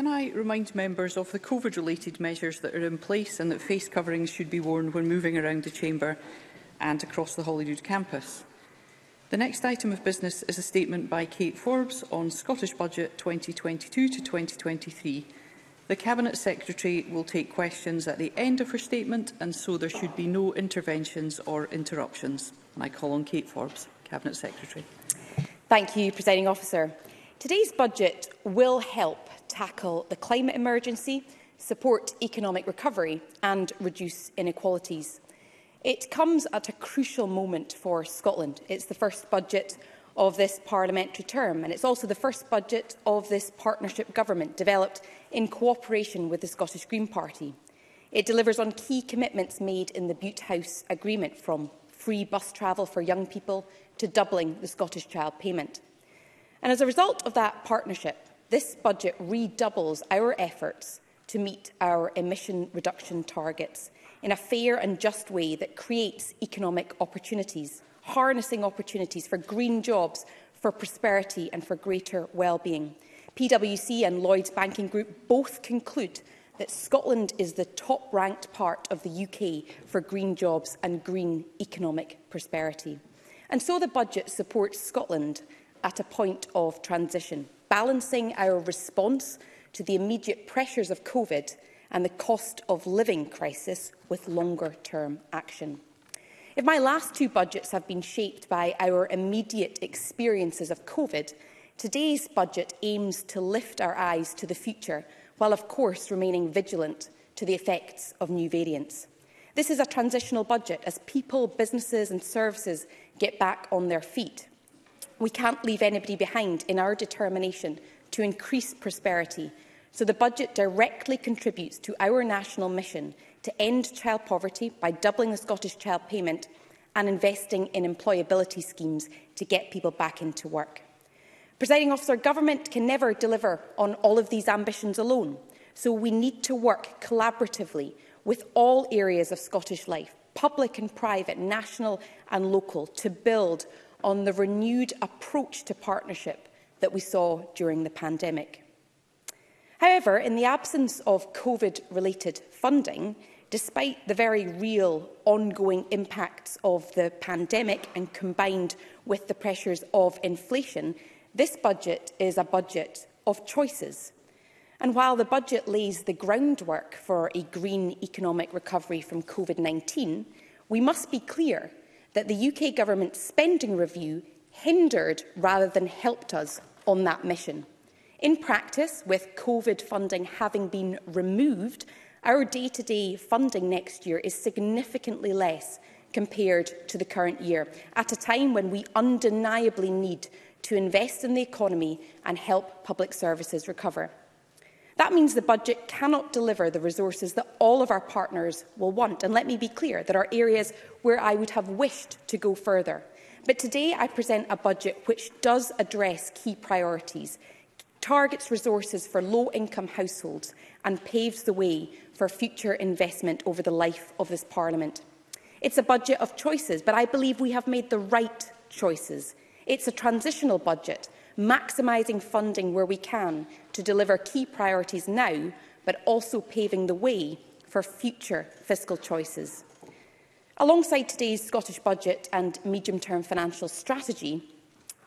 can I remind members of the COVID-related measures that are in place and that face coverings should be worn when moving around the Chamber and across the Holyrood campus? The next item of business is a statement by Kate Forbes on Scottish Budget 2022 to 2023. The Cabinet Secretary will take questions at the end of her statement and so there should be no interventions or interruptions. And I call on Kate Forbes, Cabinet Secretary. Thank you, Presiding Officer. Today's budget will help tackle the climate emergency, support economic recovery and reduce inequalities. It comes at a crucial moment for Scotland. It's the first budget of this parliamentary term and it's also the first budget of this partnership government developed in cooperation with the Scottish Green Party. It delivers on key commitments made in the Butte House Agreement from free bus travel for young people to doubling the Scottish Child Payment. And as a result of that partnership, This budget redoubles our efforts to meet our emission reduction targets in a fair and just way that creates economic opportunities, harnessing opportunities for green jobs, for prosperity and for greater well-being. PwC and Lloyds Banking Group both conclude that Scotland is the top-ranked part of the UK for green jobs and green economic prosperity. And so the budget supports Scotland at a point of transition balancing our response to the immediate pressures of COVID and the cost of living crisis with longer-term action. If my last two budgets have been shaped by our immediate experiences of COVID, today's budget aims to lift our eyes to the future, while of course remaining vigilant to the effects of new variants. This is a transitional budget as people, businesses and services get back on their feet. We can't leave anybody behind in our determination to increase prosperity, so the budget directly contributes to our national mission to end child poverty by doubling the Scottish Child Payment and investing in employability schemes to get people back into work. Presiding officer, government can never deliver on all of these ambitions alone, so we need to work collaboratively with all areas of Scottish life, public and private, national and local, to build on the renewed approach to partnership that we saw during the pandemic. However, in the absence of COVID-related funding, despite the very real ongoing impacts of the pandemic and combined with the pressures of inflation, this budget is a budget of choices. And while the budget lays the groundwork for a green economic recovery from COVID-19, we must be clear that the UK Government spending review hindered rather than helped us on that mission. In practice, with COVID funding having been removed, our day-to-day -day funding next year is significantly less compared to the current year, at a time when we undeniably need to invest in the economy and help public services recover. That means the budget cannot deliver the resources that all of our partners will want. And let me be clear, there are areas where I would have wished to go further. But today I present a budget which does address key priorities, targets resources for low-income households and paves the way for future investment over the life of this Parliament. It's a budget of choices, but I believe we have made the right choices. It's a transitional budget maximising funding where we can to deliver key priorities now, but also paving the way for future fiscal choices. Alongside today's Scottish Budget and Medium-Term Financial Strategy,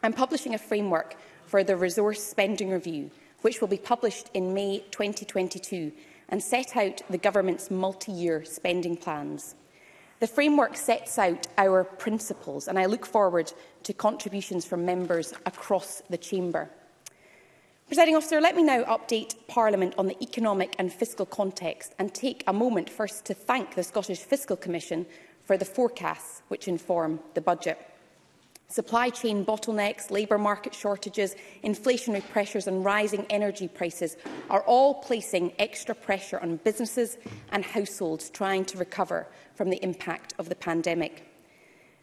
I'm publishing a framework for the Resource Spending Review, which will be published in May 2022 and set out the Government's multi-year spending plans. The framework sets out our principles, and I look forward to contributions from members across the Chamber. Presiding officer, let me now update Parliament on the economic and fiscal context and take a moment first to thank the Scottish Fiscal Commission for the forecasts which inform the budget supply chain bottlenecks, labour market shortages, inflationary pressures and rising energy prices are all placing extra pressure on businesses and households trying to recover from the impact of the pandemic.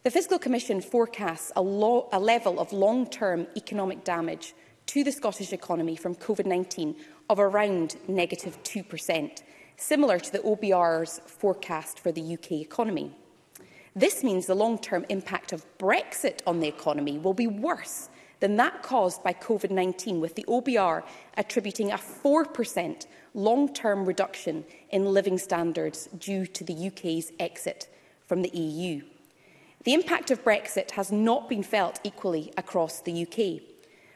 The Fiscal Commission forecasts a, a level of long-term economic damage to the Scottish economy from COVID-19 of around negative 2%, similar to the OBR's forecast for the UK economy. This means the long-term impact of Brexit on the economy will be worse than that caused by COVID-19, with the OBR attributing a 4% long-term reduction in living standards due to the UK's exit from the EU. The impact of Brexit has not been felt equally across the UK.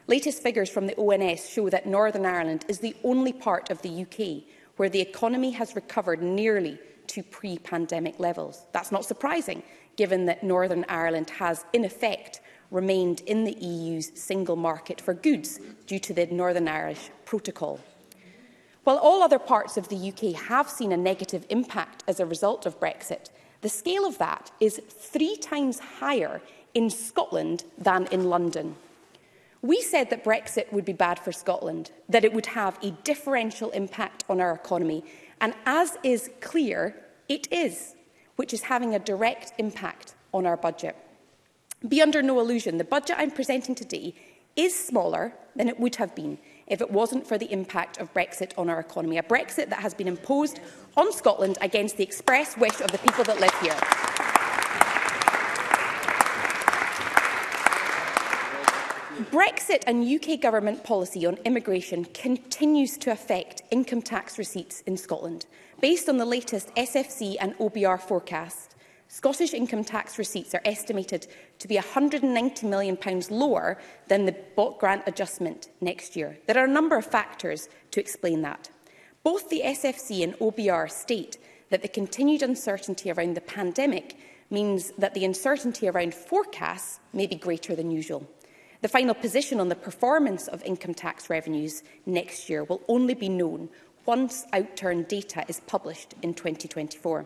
Latest figures from the ONS show that Northern Ireland is the only part of the UK where the economy has recovered nearly to pre-pandemic levels. That's not surprising, given that Northern Ireland has, in effect, remained in the EU's single market for goods due to the Northern Irish Protocol. While all other parts of the UK have seen a negative impact as a result of Brexit, the scale of that is three times higher in Scotland than in London. We said that Brexit would be bad for Scotland, that it would have a differential impact on our economy, And as is clear, it is, which is having a direct impact on our budget. Be under no illusion, the budget I'm presenting today is smaller than it would have been if it wasn't for the impact of Brexit on our economy, a Brexit that has been imposed on Scotland against the express wish of the people that live here. Brexit and UK government policy on immigration continues to affect income tax receipts in Scotland. Based on the latest SFC and OBR forecast, Scottish income tax receipts are estimated to be £190 million lower than the BOT grant adjustment next year. There are a number of factors to explain that. Both the SFC and OBR state that the continued uncertainty around the pandemic means that the uncertainty around forecasts may be greater than usual. The final position on the performance of income tax revenues next year will only be known once outturn data is published in 2024.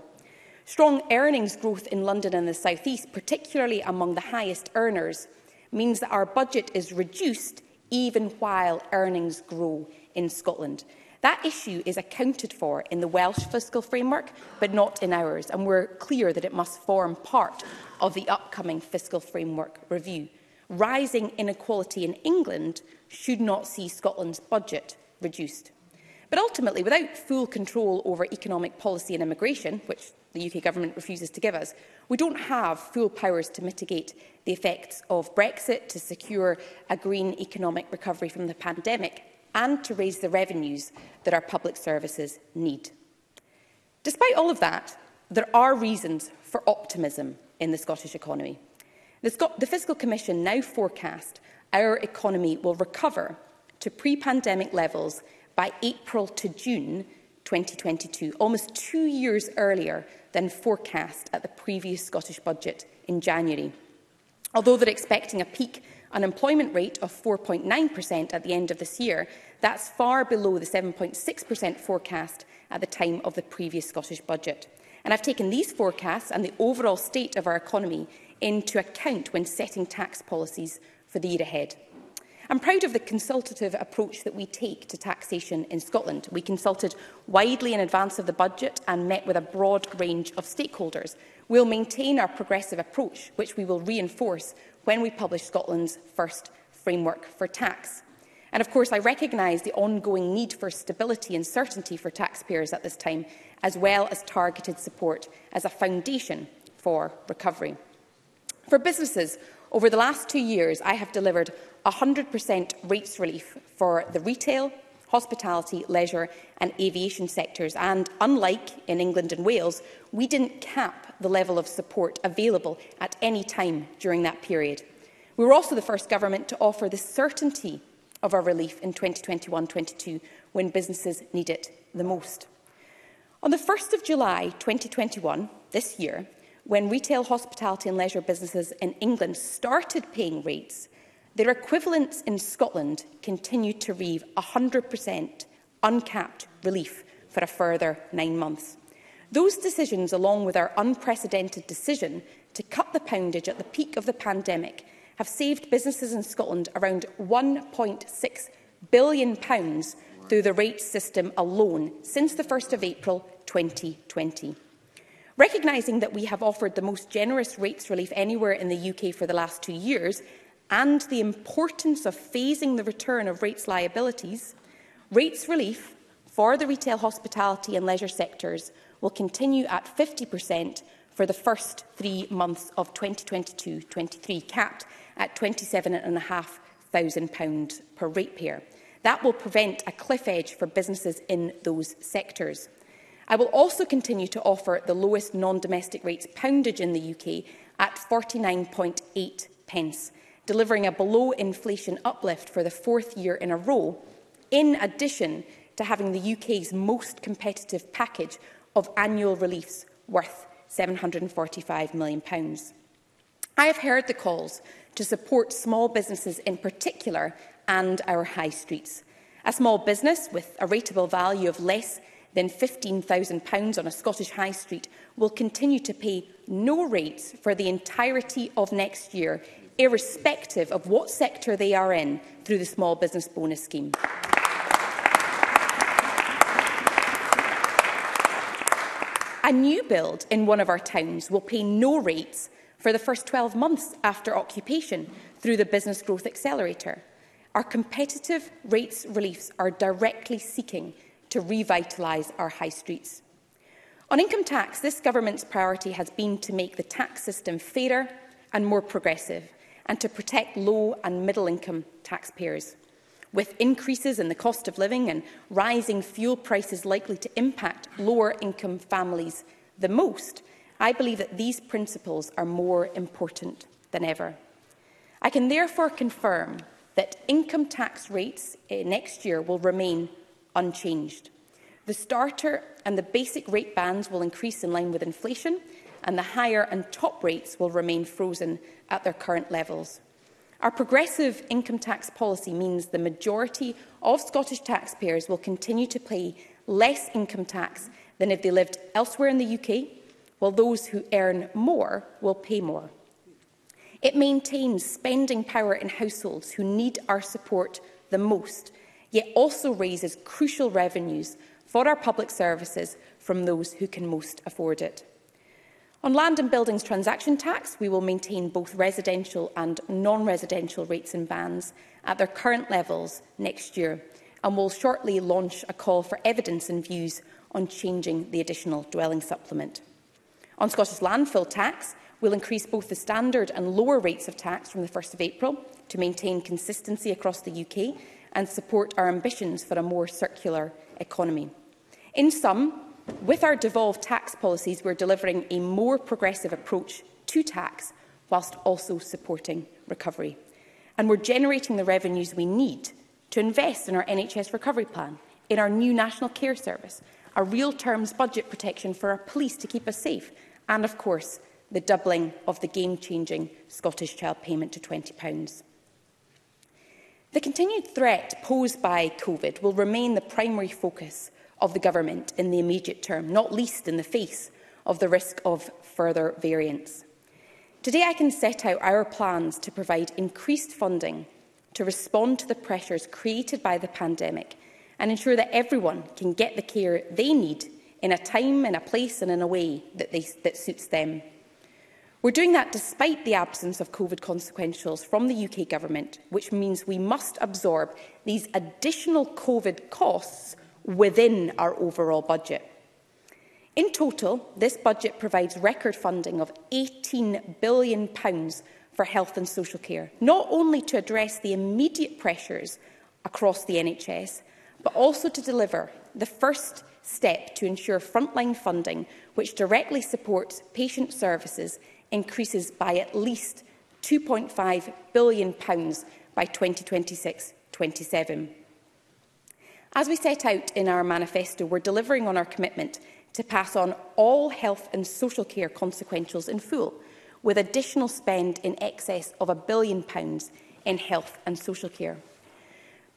Strong earnings growth in London and the South East, particularly among the highest earners, means that our budget is reduced even while earnings grow in Scotland. That issue is accounted for in the Welsh fiscal framework, but not in ours, and we're clear that it must form part of the upcoming fiscal framework review rising inequality in England should not see Scotland's budget reduced. But ultimately, without full control over economic policy and immigration, which the UK government refuses to give us, we don't have full powers to mitigate the effects of Brexit, to secure a green economic recovery from the pandemic, and to raise the revenues that our public services need. Despite all of that, there are reasons for optimism in the Scottish economy. The, Scot Fiscal Commission now forecast our economy will recover to pre-pandemic levels by April to June 2022, almost two years earlier than forecast at the previous Scottish budget in January. Although they're expecting a peak unemployment rate of 4.9% at the end of this year, that's far below the 7.6% forecast at the time of the previous Scottish budget. And I've taken these forecasts and the overall state of our economy into account when setting tax policies for the year ahead. I'm proud of the consultative approach that we take to taxation in Scotland. We consulted widely in advance of the budget and met with a broad range of stakeholders. We'll maintain our progressive approach, which we will reinforce when we publish Scotland's first framework for tax. And of course, I recognise the ongoing need for stability and certainty for taxpayers at this time, as well as targeted support as a foundation for recovery. For businesses, over the last two years, I have delivered 100% rates relief for the retail, hospitality, leisure and aviation sectors. And unlike in England and Wales, we didn't cap the level of support available at any time during that period. We were also the first government to offer the certainty of our relief in 2021-22 when businesses need it the most. On the 1st of July 2021, this year, when retail, hospitality and leisure businesses in England started paying rates, their equivalents in Scotland continued to reeve 100% uncapped relief for a further nine months. Those decisions, along with our unprecedented decision to cut the poundage at the peak of the pandemic, have saved businesses in Scotland around £1.6 billion pounds through the rate system alone since the 1st of April 2020. Recognising that we have offered the most generous rates relief anywhere in the UK for the last two years and the importance of phasing the return of rates liabilities, rates relief for the retail, hospitality and leisure sectors will continue at 50% for the first three months of 2022-23, capped at £27,500 per ratepayer. That will prevent a cliff edge for businesses in those sectors. I will also continue to offer the lowest non-domestic rates poundage in the UK at 49.8 pence, delivering a below inflation uplift for the fourth year in a row, in addition to having the UK's most competitive package of annual reliefs worth £745 million. I have heard the calls to support small businesses in particular and our high streets. A small business with a rateable value of less than £15,000 on a Scottish high street will continue to pay no rates for the entirety of next year, irrespective of what sector they are in through the Small Business Bonus Scheme. A new build in one of our towns will pay no rates for the first 12 months after occupation through the Business Growth Accelerator. Our competitive rates reliefs are directly seeking to revitalise our high streets. On income tax, this government's priority has been to make the tax system fairer and more progressive and to protect low and middle income taxpayers. With increases in the cost of living and rising fuel prices likely to impact lower income families the most, I believe that these principles are more important than ever. I can therefore confirm that income tax rates eh, next year will remain unchanged. The starter and the basic rate bands will increase in line with inflation, and the higher and top rates will remain frozen at their current levels. Our progressive income tax policy means the majority of Scottish taxpayers will continue to pay less income tax than if they lived elsewhere in the UK, while those who earn more will pay more. It maintains spending power in households who need our support the most yet also raises crucial revenues for our public services from those who can most afford it. On land and buildings transaction tax, we will maintain both residential and non-residential rates and bands at their current levels next year and will shortly launch a call for evidence and views on changing the additional dwelling supplement. On Scottish landfill tax, we'll increase both the standard and lower rates of tax from the 1st of April to maintain consistency across the UK and support our ambitions for a more circular economy. In sum, with our devolved tax policies, we're delivering a more progressive approach to tax whilst also supporting recovery. And we're generating the revenues we need to invest in our NHS recovery plan, in our new National Care Service, a real terms budget protection for our police to keep us safe, and of course, the doubling of the game-changing Scottish Child Payment to £20. The continued threat posed by COVID will remain the primary focus of the Government in the immediate term, not least in the face of the risk of further variants. Today I can set out our plans to provide increased funding to respond to the pressures created by the pandemic and ensure that everyone can get the care they need in a time, in a place and in a way that, they, that suits them. We're doing that despite the absence of COVID consequentials from the UK Government, which means we must absorb these additional COVID costs within our overall budget. In total, this budget provides record funding of £18 billion for health and social care, not only to address the immediate pressures across the NHS, but also to deliver the first step to ensure frontline funding, which directly supports patient services increases by at least £2.5 billion by 2026-27. As we set out in our manifesto, we're delivering on our commitment to pass on all health and social care consequentials in full, with additional spend in excess of a billion pounds in health and social care.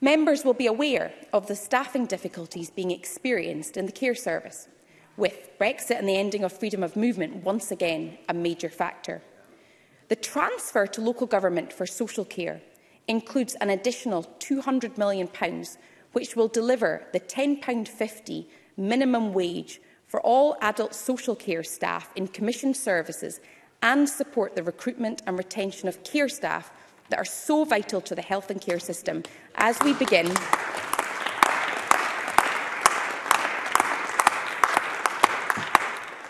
Members will be aware of the staffing difficulties being experienced in the care service, with Brexit and the ending of freedom of movement once again a major factor. The transfer to local government for social care includes an additional £200 million, which will deliver the £10.50 minimum wage for all adult social care staff in commissioned services and support the recruitment and retention of care staff that are so vital to the health and care system as we begin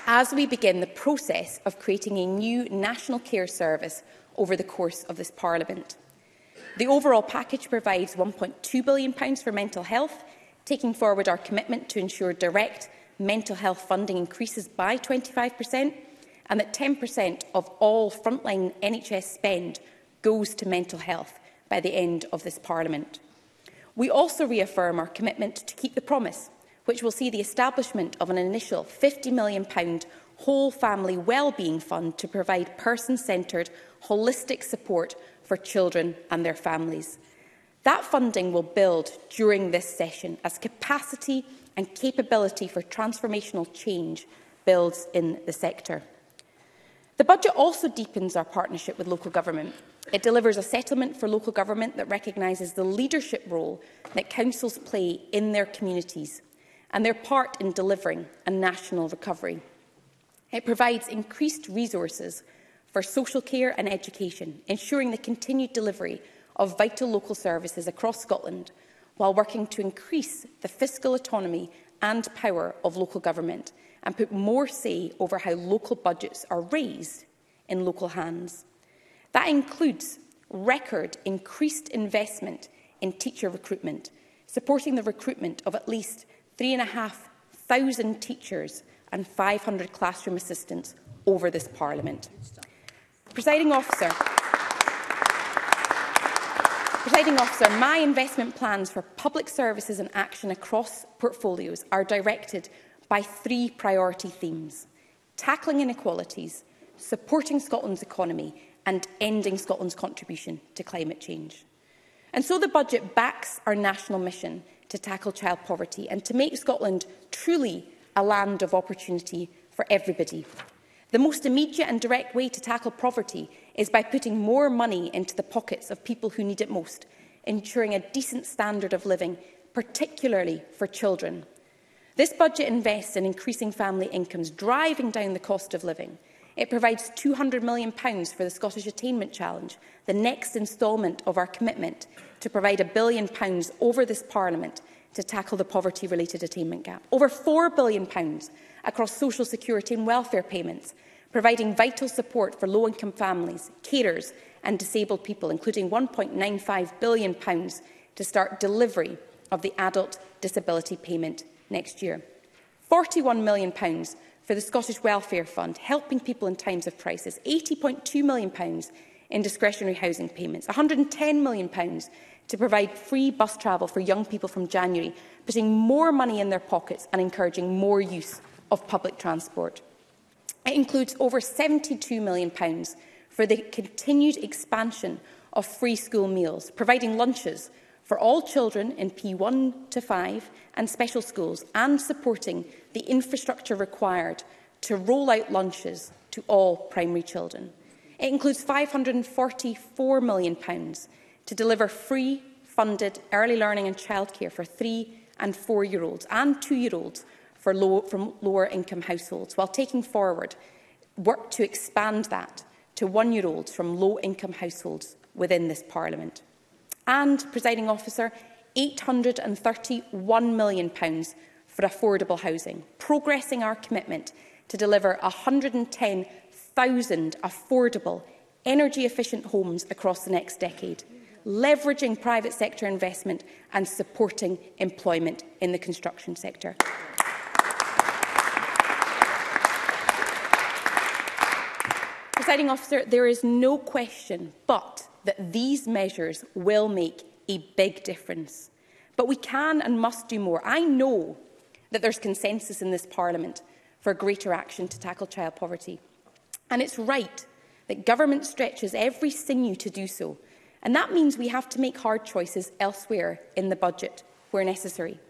as we begin the process of creating a new national care service over the course of this Parliament. The overall package provides 1.2 billion pounds for mental health, taking forward our commitment to ensure direct mental health funding increases by 25% and that 10% of all frontline NHS spend goes to mental health by the end of this Parliament. We also reaffirm our commitment to keep the promise which will see the establishment of an initial £50 million whole family wellbeing fund to provide person-centred, holistic support for children and their families. That funding will build during this session as capacity and capability for transformational change builds in the sector. The budget also deepens our partnership with local government. It delivers a settlement for local government that recognises the leadership role that councils play in their communities and their part in delivering a national recovery. It provides increased resources for social care and education, ensuring the continued delivery of vital local services across Scotland, while working to increase the fiscal autonomy and power of local government and put more say over how local budgets are raised in local hands. That includes record increased investment in teacher recruitment, supporting the recruitment of at least 3,500 teachers and 500 classroom assistants over this Parliament. Presiding officer, Presiding officer, my investment plans for public services and action across portfolios are directed by three priority themes. Tackling inequalities, supporting Scotland's economy and ending Scotland's contribution to climate change. And so the budget backs our national mission to tackle child poverty and to make Scotland truly a land of opportunity for everybody. The most immediate and direct way to tackle poverty is by putting more money into the pockets of people who need it most, ensuring a decent standard of living, particularly for children. This budget invests in increasing family incomes, driving down the cost of living, It provides £200 million for the Scottish Attainment Challenge, the next instalment of our commitment to provide a billion pounds over this Parliament to tackle the poverty-related attainment gap. Over £4 billion across social security and welfare payments, providing vital support for low-income families, carers and disabled people, including £1.95 billion to start delivery of the adult disability payment next year. £41 million for the Scottish Welfare Fund, helping people in times of crisis, £80.2 million in discretionary housing payments, £110 million to provide free bus travel for young people from January, putting more money in their pockets and encouraging more use of public transport. It includes over £72 million for the continued expansion of free school meals, providing lunches for all children in P1 to 5 and special schools and supporting the infrastructure required to roll out lunches to all primary children. It includes £544 million to deliver free funded early learning and childcare for three and four-year-olds and two-year-olds for low, from lower income households, while taking forward work to expand that to one-year-olds from low income households within this Parliament and, presiding officer, 831 million pounds for affordable housing, progressing our commitment to deliver 110,000 affordable, energy-efficient homes across the next decade, leveraging private sector investment and supporting employment in the construction sector. Presiding officer, there is no question but that these measures will make a big difference. But we can and must do more. I know that there's consensus in this Parliament for greater action to tackle child poverty. And it's right that government stretches every sinew to do so. And that means we have to make hard choices elsewhere in the budget where necessary.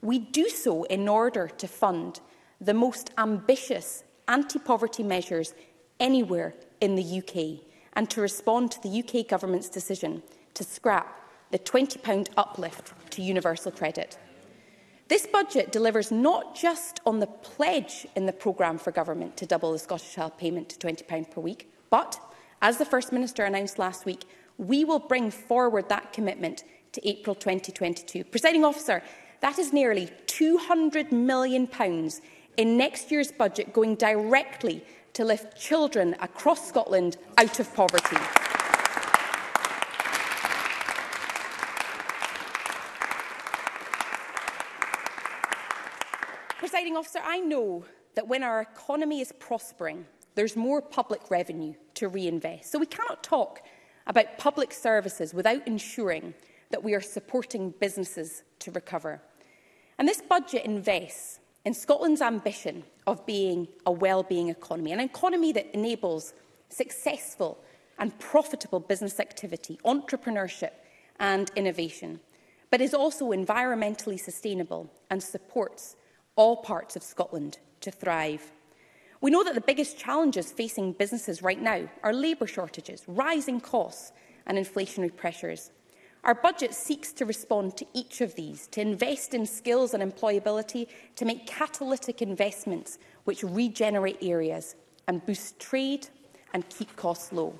We do so in order to fund the most ambitious anti-poverty measures anywhere in the UK and to respond to the UK Government's decision to scrap the 20 pound uplift to universal credit. This budget delivers not just on the pledge in the programme for government to double the Scottish Child payment to £20 per week, but, as the First Minister announced last week, we will bring forward that commitment to April 2022. Presiding officer, that is nearly £200 million in next year's budget going directly to lift children across Scotland out of poverty. Presiding officer, I know that when our economy is prospering, there's more public revenue to reinvest. So we cannot talk about public services without ensuring that we are supporting businesses to recover. And this budget invests in Scotland's ambition of being a well-being economy, an economy that enables successful and profitable business activity, entrepreneurship and innovation, but is also environmentally sustainable and supports all parts of Scotland to thrive. We know that the biggest challenges facing businesses right now are labour shortages, rising costs and inflationary pressures. Our budget seeks to respond to each of these, to invest in skills and employability, to make catalytic investments which regenerate areas and boost trade and keep costs low.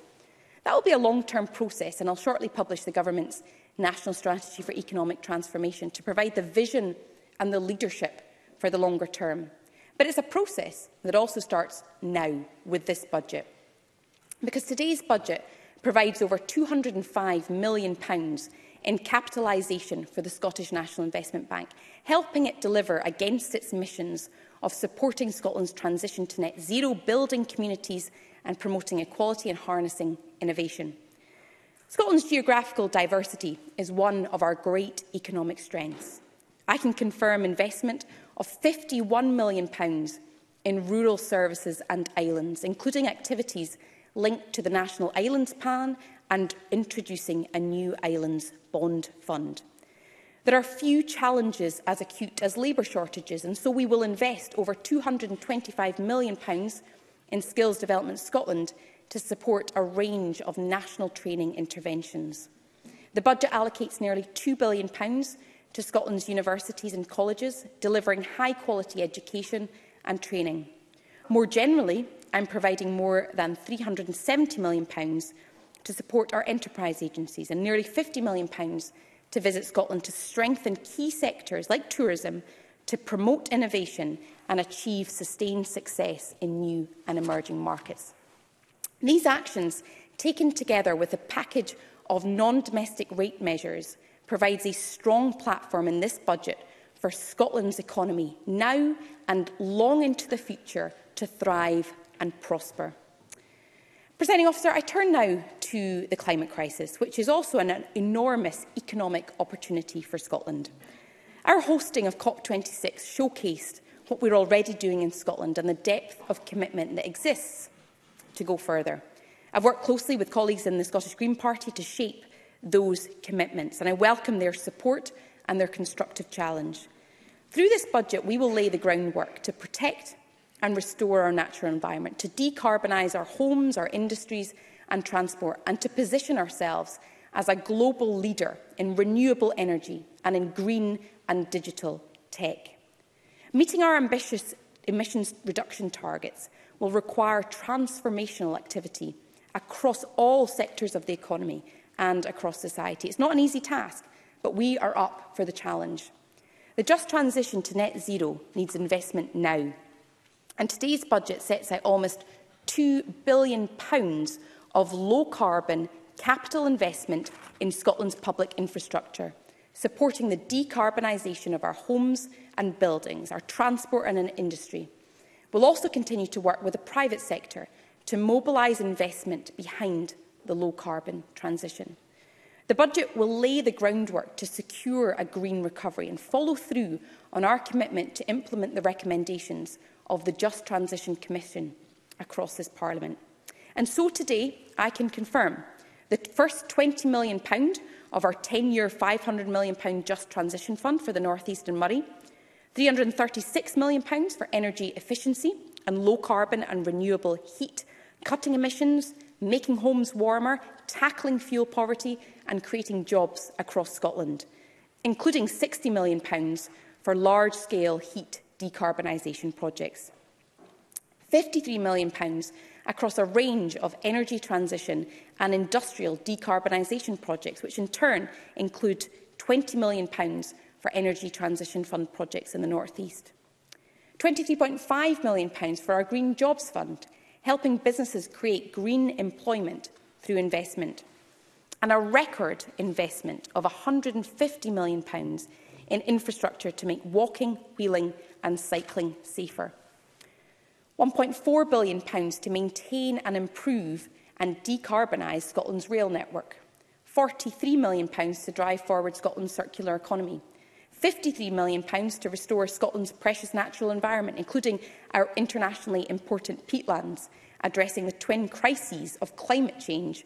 That will be a long-term process and I'll shortly publish the government's national strategy for economic transformation to provide the vision and the leadership for the longer term. But it's a process that also starts now with this budget. Because today's budget provides over £205 million in capitalisation for the Scottish National Investment Bank, helping it deliver against its missions of supporting Scotland's transition to net zero, building communities and promoting equality and harnessing innovation. Scotland's geographical diversity is one of our great economic strengths. I can confirm investment of £51 million in rural services and islands, including activities linked to the National Islands Plan and introducing a new Islands Bond Fund. There are few challenges as acute as labour shortages, and so we will invest over £225 million in Skills Development Scotland to support a range of national training interventions. The budget allocates nearly £2 billion to Scotland's universities and colleges, delivering high-quality education and training. More generally, I'm providing more than £370 million to support our enterprise agencies and nearly £50 million to Visit Scotland to strengthen key sectors like tourism to promote innovation and achieve sustained success in new and emerging markets. These actions, taken together with a package of non-domestic rate measures, provides a strong platform in this budget for Scotland's economy now and long into the future to thrive and prosper. Presenting officer, I turn now to the climate crisis, which is also an enormous economic opportunity for Scotland. Our hosting of COP26 showcased what we're already doing in Scotland and the depth of commitment that exists to go further. I've worked closely with colleagues in the Scottish Green Party to shape those commitments, and I welcome their support and their constructive challenge. Through this budget, we will lay the groundwork to protect and restore our natural environment, to decarbonise our homes, our industries and transport, and to position ourselves as a global leader in renewable energy and in green and digital tech. Meeting our ambitious emissions reduction targets will require transformational activity across all sectors of the economy and across society. It's not an easy task, but we are up for the challenge. The just transition to net zero needs investment now. And today's budget sets out almost £2 billion of low-carbon capital investment in Scotland's public infrastructure, supporting the decarbonisation of our homes and buildings, our transport and industry. We'll also continue to work with the private sector to mobilise investment behind the low-carbon transition. The budget will lay the groundwork to secure a green recovery and follow through on our commitment to implement the recommendations of the Just Transition Commission across this Parliament. And so today I can confirm the first £20 million of our 10-year £500 million Just Transition Fund for the North East and Murray, £336 million for energy efficiency and low carbon and renewable heat, cutting emissions, making homes warmer, tackling fuel poverty and creating jobs across Scotland, including £60 million for large-scale heat decarbonisation projects. £53 million across a range of energy transition and industrial decarbonisation projects, which in turn include £20 million for energy transition fund projects in the North East. £23.5 million for our Green Jobs Fund, helping businesses create green employment through investment. And a record investment of £150 million in infrastructure to make walking, wheeling and cycling safer. £1.4 billion to maintain and improve and decarbonise Scotland's rail network. £43 million to drive forward Scotland's circular economy. £53 million to restore Scotland's precious natural environment, including our internationally important peatlands, addressing the twin crises of climate change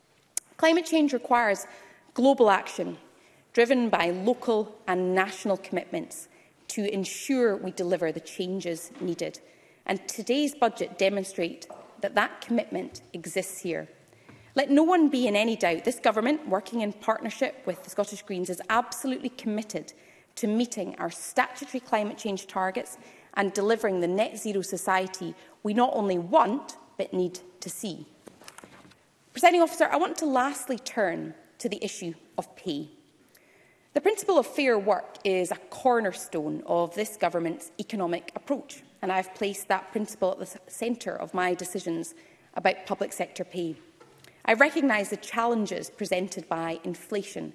Climate change requires global action, driven by local and national commitments, to ensure we deliver the changes needed. And today's budget demonstrates that that commitment exists here. Let no one be in any doubt this government, working in partnership with the Scottish Greens, is absolutely committed to meeting our statutory climate change targets and delivering the net zero society we not only want but need to see. Presiding officer, I want to lastly turn to the issue of pay. The principle of fair work is a cornerstone of this government's economic approach, and I've placed that principle at the centre of my decisions about public sector pay. I recognise the challenges presented by inflation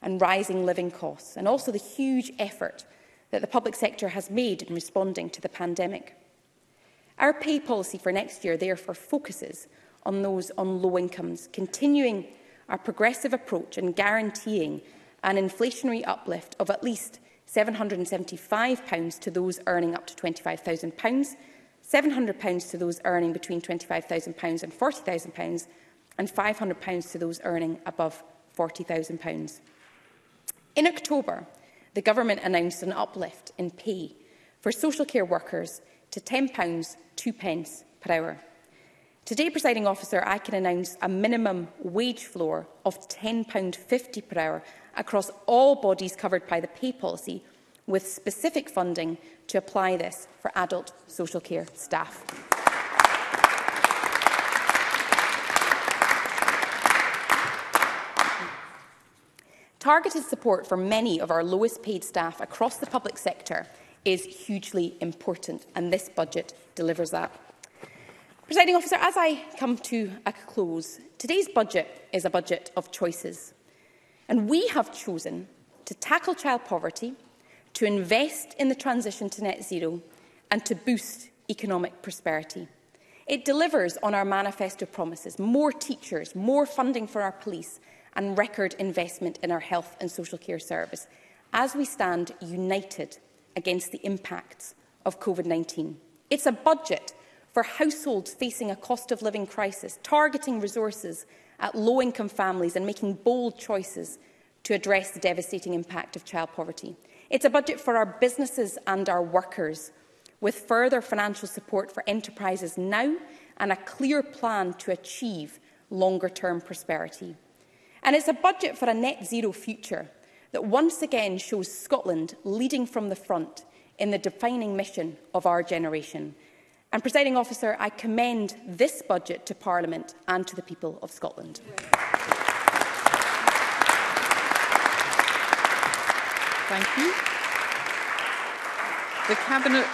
and rising living costs, and also the huge effort that the public sector has made in responding to the pandemic. Our pay policy for next year therefore focuses on those on low incomes, continuing our progressive approach and guaranteeing an inflationary uplift of at least £775 to those earning up to £25,000, £700 to those earning between £25,000 and £40,000, and £500 to those earning above £40,000. In October, the Government announced an uplift in pay for social care workers to £10.02 per hour. Today, presiding officer, I can announce a minimum wage floor of £10.50 per hour across all bodies covered by the pay policy, with specific funding to apply this for adult social care staff. Targeted support for many of our lowest paid staff across the public sector is hugely important and this budget delivers that. Presiding officer, as I come to a close, today's budget is a budget of choices. And we have chosen to tackle child poverty, to invest in the transition to net zero and to boost economic prosperity. It delivers on our manifesto promises, more teachers, more funding for our police and record investment in our health and social care service as we stand united against the impacts of COVID-19. It's a budget for households facing a cost of living crisis, targeting resources at low-income families and making bold choices to address the devastating impact of child poverty. It's a budget for our businesses and our workers, with further financial support for enterprises now and a clear plan to achieve longer-term prosperity. And it's a budget for a net-zero future that once again shows Scotland leading from the front in the defining mission of our generation – And, Presiding Officer, I commend this budget to Parliament and to the people of Scotland. Thank you. The Cabinet,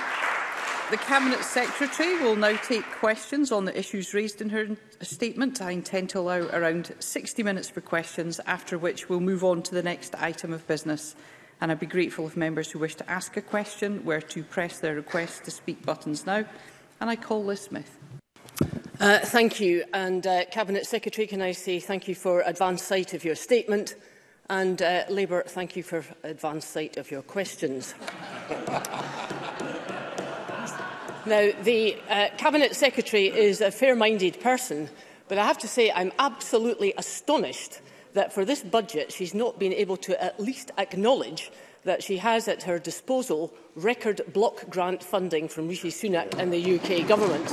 the Cabinet Secretary will now take questions on the issues raised in her statement. I intend to allow around 60 minutes for questions, after which we'll move on to the next item of business and I'd be grateful if members who wish to ask a question were to press their request to speak buttons now. And I call Liz Smith. Uh, thank you. And uh, Cabinet Secretary, can I say thank you for advance sight of your statement? And uh, Labour, thank you for advance sight of your questions. now, the uh, Cabinet Secretary is a fair-minded person, but I have to say I'm absolutely astonished that for this budget she's not been able to at least acknowledge that she has at her disposal record block grant funding from Rishi Sunak and the UK government.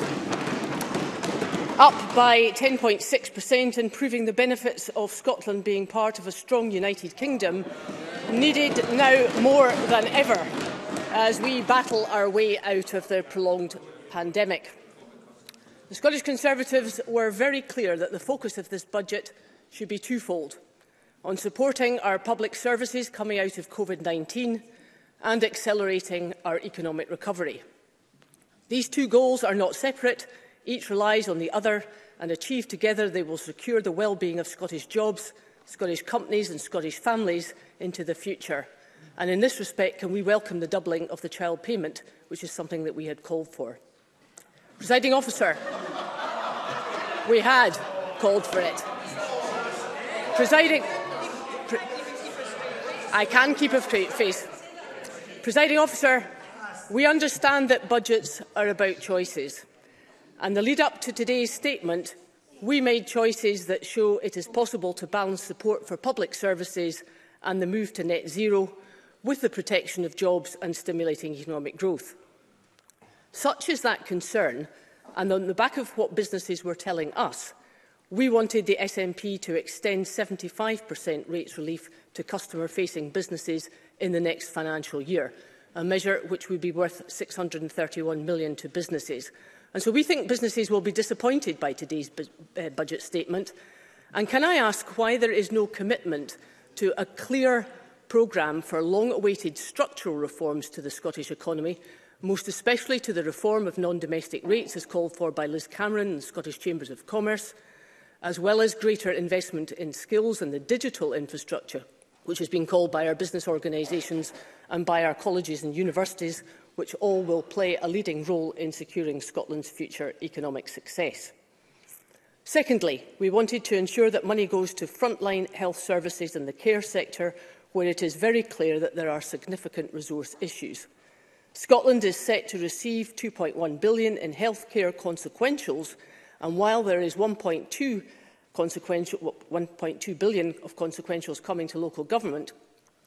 Up by 10.6%, and proving the benefits of Scotland being part of a strong United Kingdom, needed now more than ever as we battle our way out of the prolonged pandemic. The Scottish Conservatives were very clear that the focus of this budget should be twofold – on supporting our public services coming out of COVID-19 and accelerating our economic recovery. These two goals are not separate, each relies on the other, and achieved together they will secure the well-being of Scottish jobs, Scottish companies and Scottish families into the future. And in this respect, can we welcome the doubling of the child payment, which is something that we had called for. Presiding officer, we had called for it. Presiding... I can keep a face. Presiding officer, we understand that budgets are about choices. And the lead up to today's statement, we made choices that show it is possible to balance support for public services and the move to net zero with the protection of jobs and stimulating economic growth. Such is that concern, and on the back of what businesses were telling us, we wanted the SNP to extend 75% rates relief to customer-facing businesses in the next financial year, a measure which would be worth £631 million to businesses. And so we think businesses will be disappointed by today's bu uh, budget statement. And can I ask why there is no commitment to a clear programme for long-awaited structural reforms to the Scottish economy, most especially to the reform of non-domestic rates as called for by Liz Cameron and the Scottish Chambers of Commerce, as well as greater investment in skills and the digital infrastructure which has been called by our business organisations and by our colleges and universities, which all will play a leading role in securing Scotland's future economic success. Secondly, we wanted to ensure that money goes to frontline health services and the care sector, where it is very clear that there are significant resource issues. Scotland is set to receive 2.1 billion in healthcare consequentials, and while there is 1.2 consequential, 1.2 billion of consequentials coming to local government,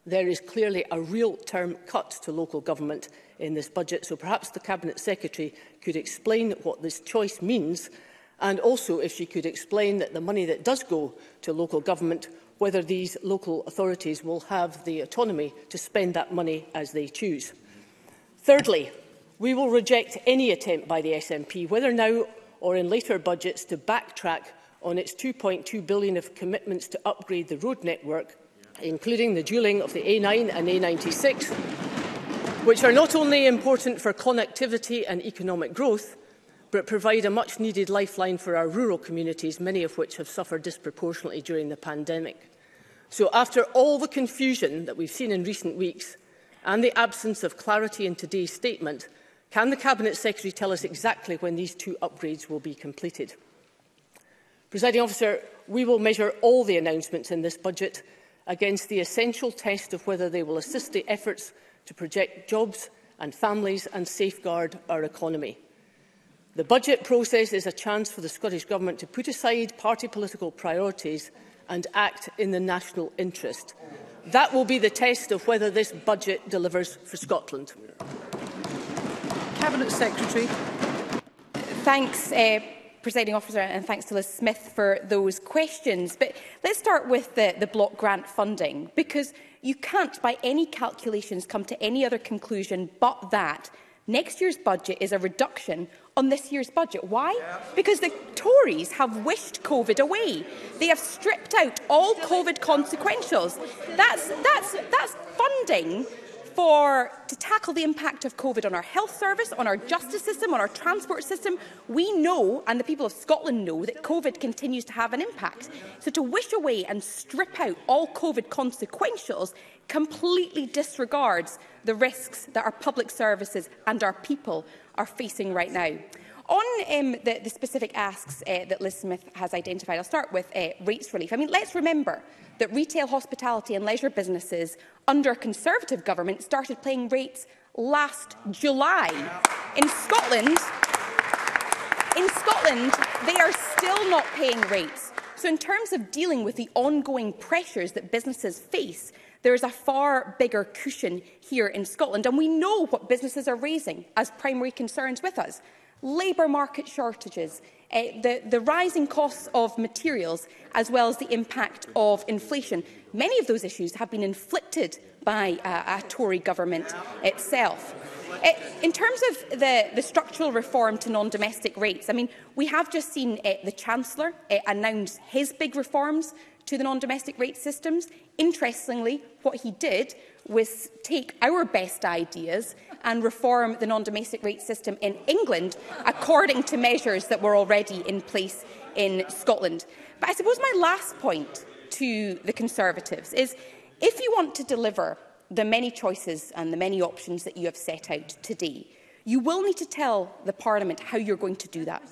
there is clearly a real-term cut to local government in this budget, so perhaps the Cabinet Secretary could explain what this choice means and also if she could explain that the money that does go to local government, whether these local authorities will have the autonomy to spend that money as they choose. Thirdly, we will reject any attempt by the SNP, whether now or in later budgets, to backtrack on its 2.2 billion of commitments to upgrade the road network, including the duelling of the A9 and A96, which are not only important for connectivity and economic growth, but provide a much-needed lifeline for our rural communities, many of which have suffered disproportionately during the pandemic. So after all the confusion that we've seen in recent weeks and the absence of clarity in today's statement, can the Cabinet Secretary tell us exactly when these two upgrades will be completed? Presiding officer, we will measure all the announcements in this budget against the essential test of whether they will assist the efforts to project jobs and families and safeguard our economy. The budget process is a chance for the Scottish Government to put aside party political priorities and act in the national interest. That will be the test of whether this budget delivers for Scotland. Cabinet Secretary. Thanks, uh, Presiding Officer, and thanks to Liz Smith for those questions. But let's start with the, the block grant funding, because you can't, by any calculations, come to any other conclusion but that next year's budget is a reduction on this year's budget. Why? Because the Tories have wished COVID away. They have stripped out all COVID consequentials. That's, that's, that's funding for, to tackle the impact of COVID on our health service, on our justice system, on our transport system. We know, and the people of Scotland know, that COVID continues to have an impact. So to wish away and strip out all COVID consequentials completely disregards the risks that our public services and our people are facing right now. On um, the, the, specific asks uh, that Liz Smith has identified, I'll start with uh, rates relief. I mean, let's remember that retail, hospitality and leisure businesses under a Conservative government started paying rates last July. In Scotland, in Scotland, they are still not paying rates. So in terms of dealing with the ongoing pressures that businesses face, there is a far bigger cushion here in Scotland. And we know what businesses are raising as primary concerns with us labour market shortages, uh, the, the rising costs of materials, as well as the impact of inflation. Many of those issues have been inflicted by uh, a Tory government itself. Uh, in terms of the, the structural reform to non-domestic rates, I mean, we have just seen uh, the Chancellor uh, announce his big reforms to the non-domestic rate systems. Interestingly, what he did was take our best ideas and reform the non-domestic rate system in England according to measures that were already in place in Scotland. But I suppose my last point to the Conservatives is if you want to deliver the many choices and the many options that you have set out today, you will need to tell the Parliament how you're going to do that.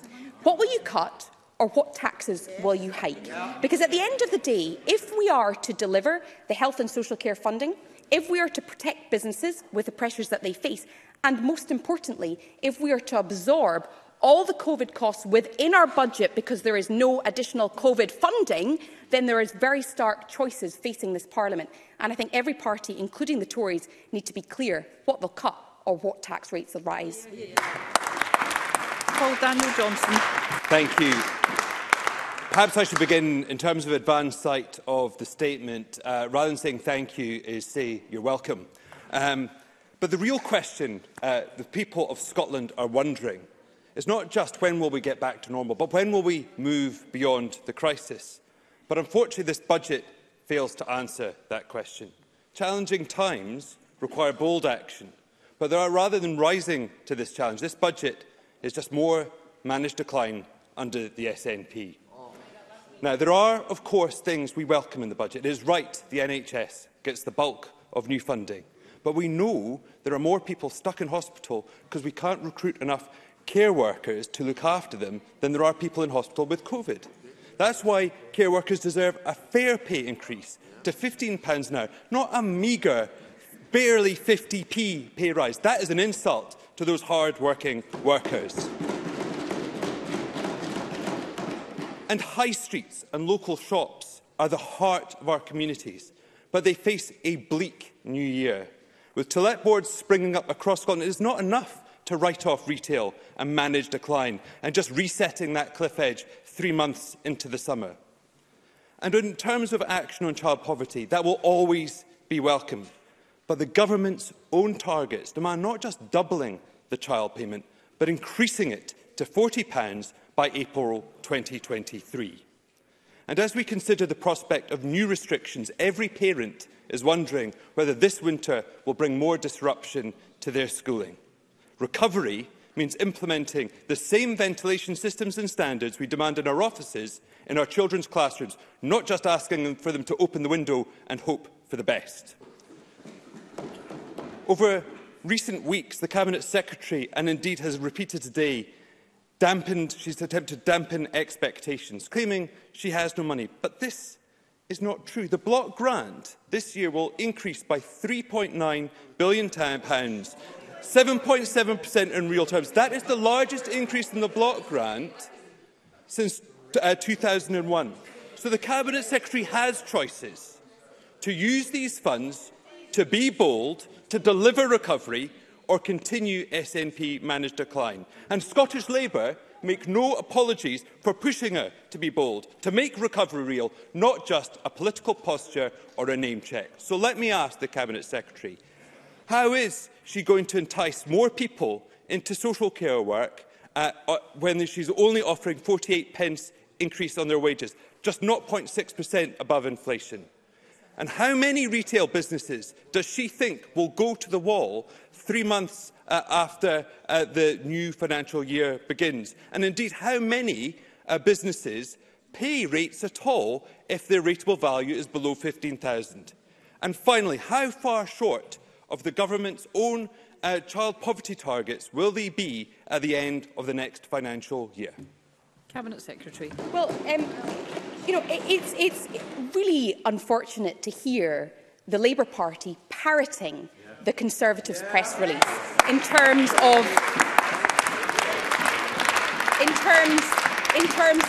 What will you cut or what taxes will you hike? Because at the end of the day, if we are to deliver the health and social care funding If we are to protect businesses with the pressures that they face, and most importantly, if we are to absorb all the COVID costs within our budget because there is no additional COVID funding, then there is very stark choices facing this Parliament. And I think every party, including the Tories, need to be clear what they'll cut or what tax rates will rise. Yeah, yeah. Paul Daniel Johnson. Thank you perhaps I should begin in terms of advanced sight of the statement. Uh, rather than saying thank you is say you're welcome. Um, but the real question uh, the people of Scotland are wondering is not just when will we get back to normal, but when will we move beyond the crisis? But unfortunately, this budget fails to answer that question. Challenging times require bold action. But there are, rather than rising to this challenge, this budget is just more managed decline under the SNP. Now, there are, of course, things we welcome in the budget. It is right the NHS gets the bulk of new funding. But we know there are more people stuck in hospital because we can't recruit enough care workers to look after them than there are people in hospital with COVID. That's why care workers deserve a fair pay increase to £15 an hour, not a meagre, barely 50p pay rise. That is an insult to those hard-working workers. And high streets and local shops are the heart of our communities, but they face a bleak new year. With to let boards springing up across Scotland, it is not enough to write off retail and manage decline and just resetting that cliff edge three months into the summer. And in terms of action on child poverty, that will always be welcome. But the government's own targets demand not just doubling the child payment, but increasing it to £40 by April 2023. And as we consider the prospect of new restrictions, every parent is wondering whether this winter will bring more disruption to their schooling. Recovery means implementing the same ventilation systems and standards we demand in our offices, in our children's classrooms, not just asking them for them to open the window and hope for the best. Over recent weeks, the Cabinet Secretary, and indeed has repeated today, dampened, she's attempted to dampen expectations, claiming she has no money. But this is not true. The block grant this year will increase by 3.9 billion, pounds, 7.7% in real terms. That is the largest increase in the block grant since uh, 2001. So the Cabinet Secretary has choices to use these funds to be bold, to deliver recovery, or continue SNP-managed decline. And Scottish Labour make no apologies for pushing her to be bold, to make recovery real, not just a political posture or a name check. So let me ask the Cabinet Secretary, how is she going to entice more people into social care work uh, uh when she's only offering 48 pence increase on their wages, just 0.6% above inflation? And how many retail businesses does she think will go to the wall three months uh, after uh, the new financial year begins? And indeed, how many uh, businesses pay rates at all if their rateable value is below 15,000? And finally, how far short of the government's own uh, child poverty targets will they be at the end of the next financial year? Cabinet Secretary. Well, um, you know, it, it's, it's really unfortunate to hear the Labour Party parroting yeah the Conservatives' yeah. press release in terms of in terms in terms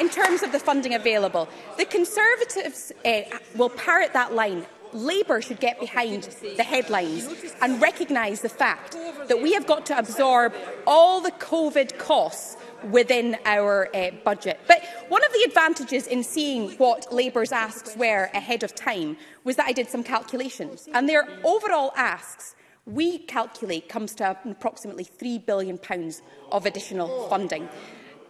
in terms of the funding available. The Conservatives uh, will parrot that line Labour should get behind the headlines and recognise the fact that we have got to absorb all the COVID costs within our uh, budget. But one of the advantages in seeing what Labour's asks were ahead of time was that I did some calculations. And their overall asks, we calculate, comes to approximately £3 billion of additional funding.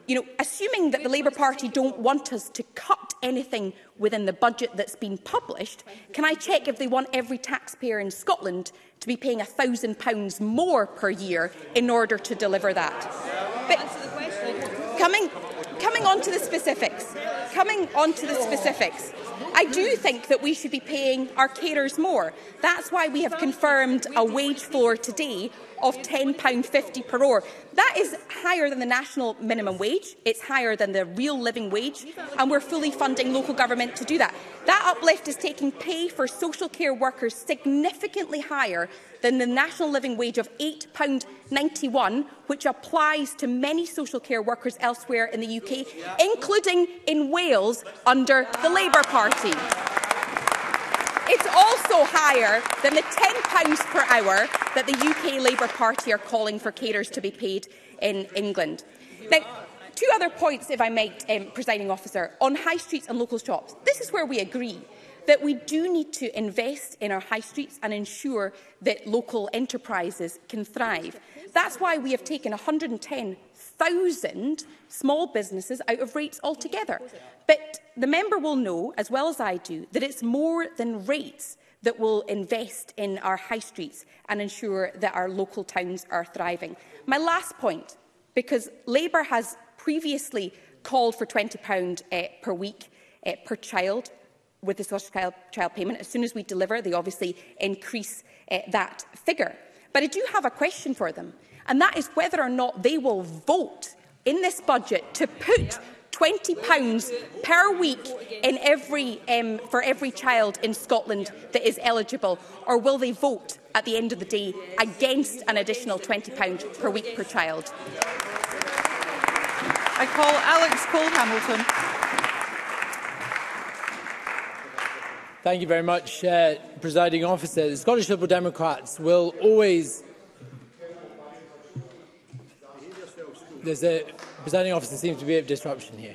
you know, assuming that the Labour Party don't want us to cut anything within the budget that's been published, can I check if they want every taxpayer in Scotland to be paying £1,000 more per year in order to deliver that? But coming, coming on to the specifics, coming on to the specifics, I do think that we should be paying our carers more. That's why we have confirmed a wage floor today of £10.50 per hour. That is higher than the national minimum wage, it's higher than the real living wage, and we're fully funding local government to do that. That uplift is taking pay for social care workers significantly higher than the national living wage of £8.91, which applies to many social care workers elsewhere in the UK, including in Wales under the Labour Party. It's also higher than the £10 per hour that the UK Labour Party are calling for carers to be paid in England. Now, two other points, if I might, um, presiding officer, on high streets and local shops. This is where we agree that we do need to invest in our high streets and ensure that local enterprises can thrive. That's why we have taken 110 6,000 small businesses out of rates altogether. But the member will know, as well as I do, that it's more than rates that will invest in our high streets and ensure that our local towns are thriving. My last point, because Labour has previously called for £20 uh, eh, per week uh, per child with the social child, child payment. As soon as we deliver, they obviously increase uh, that figure. But I do have a question for them. and that is whether or not they will vote in this budget to put £20 per week in every, um, for every child in Scotland that is eligible, or will they vote at the end of the day against an additional £20 per week per child? I call Alex Cole Hamilton. Thank you very much, uh, Presiding Officer. The Scottish Liberal Democrats will always there's a presiding officer seems to be a disruption here.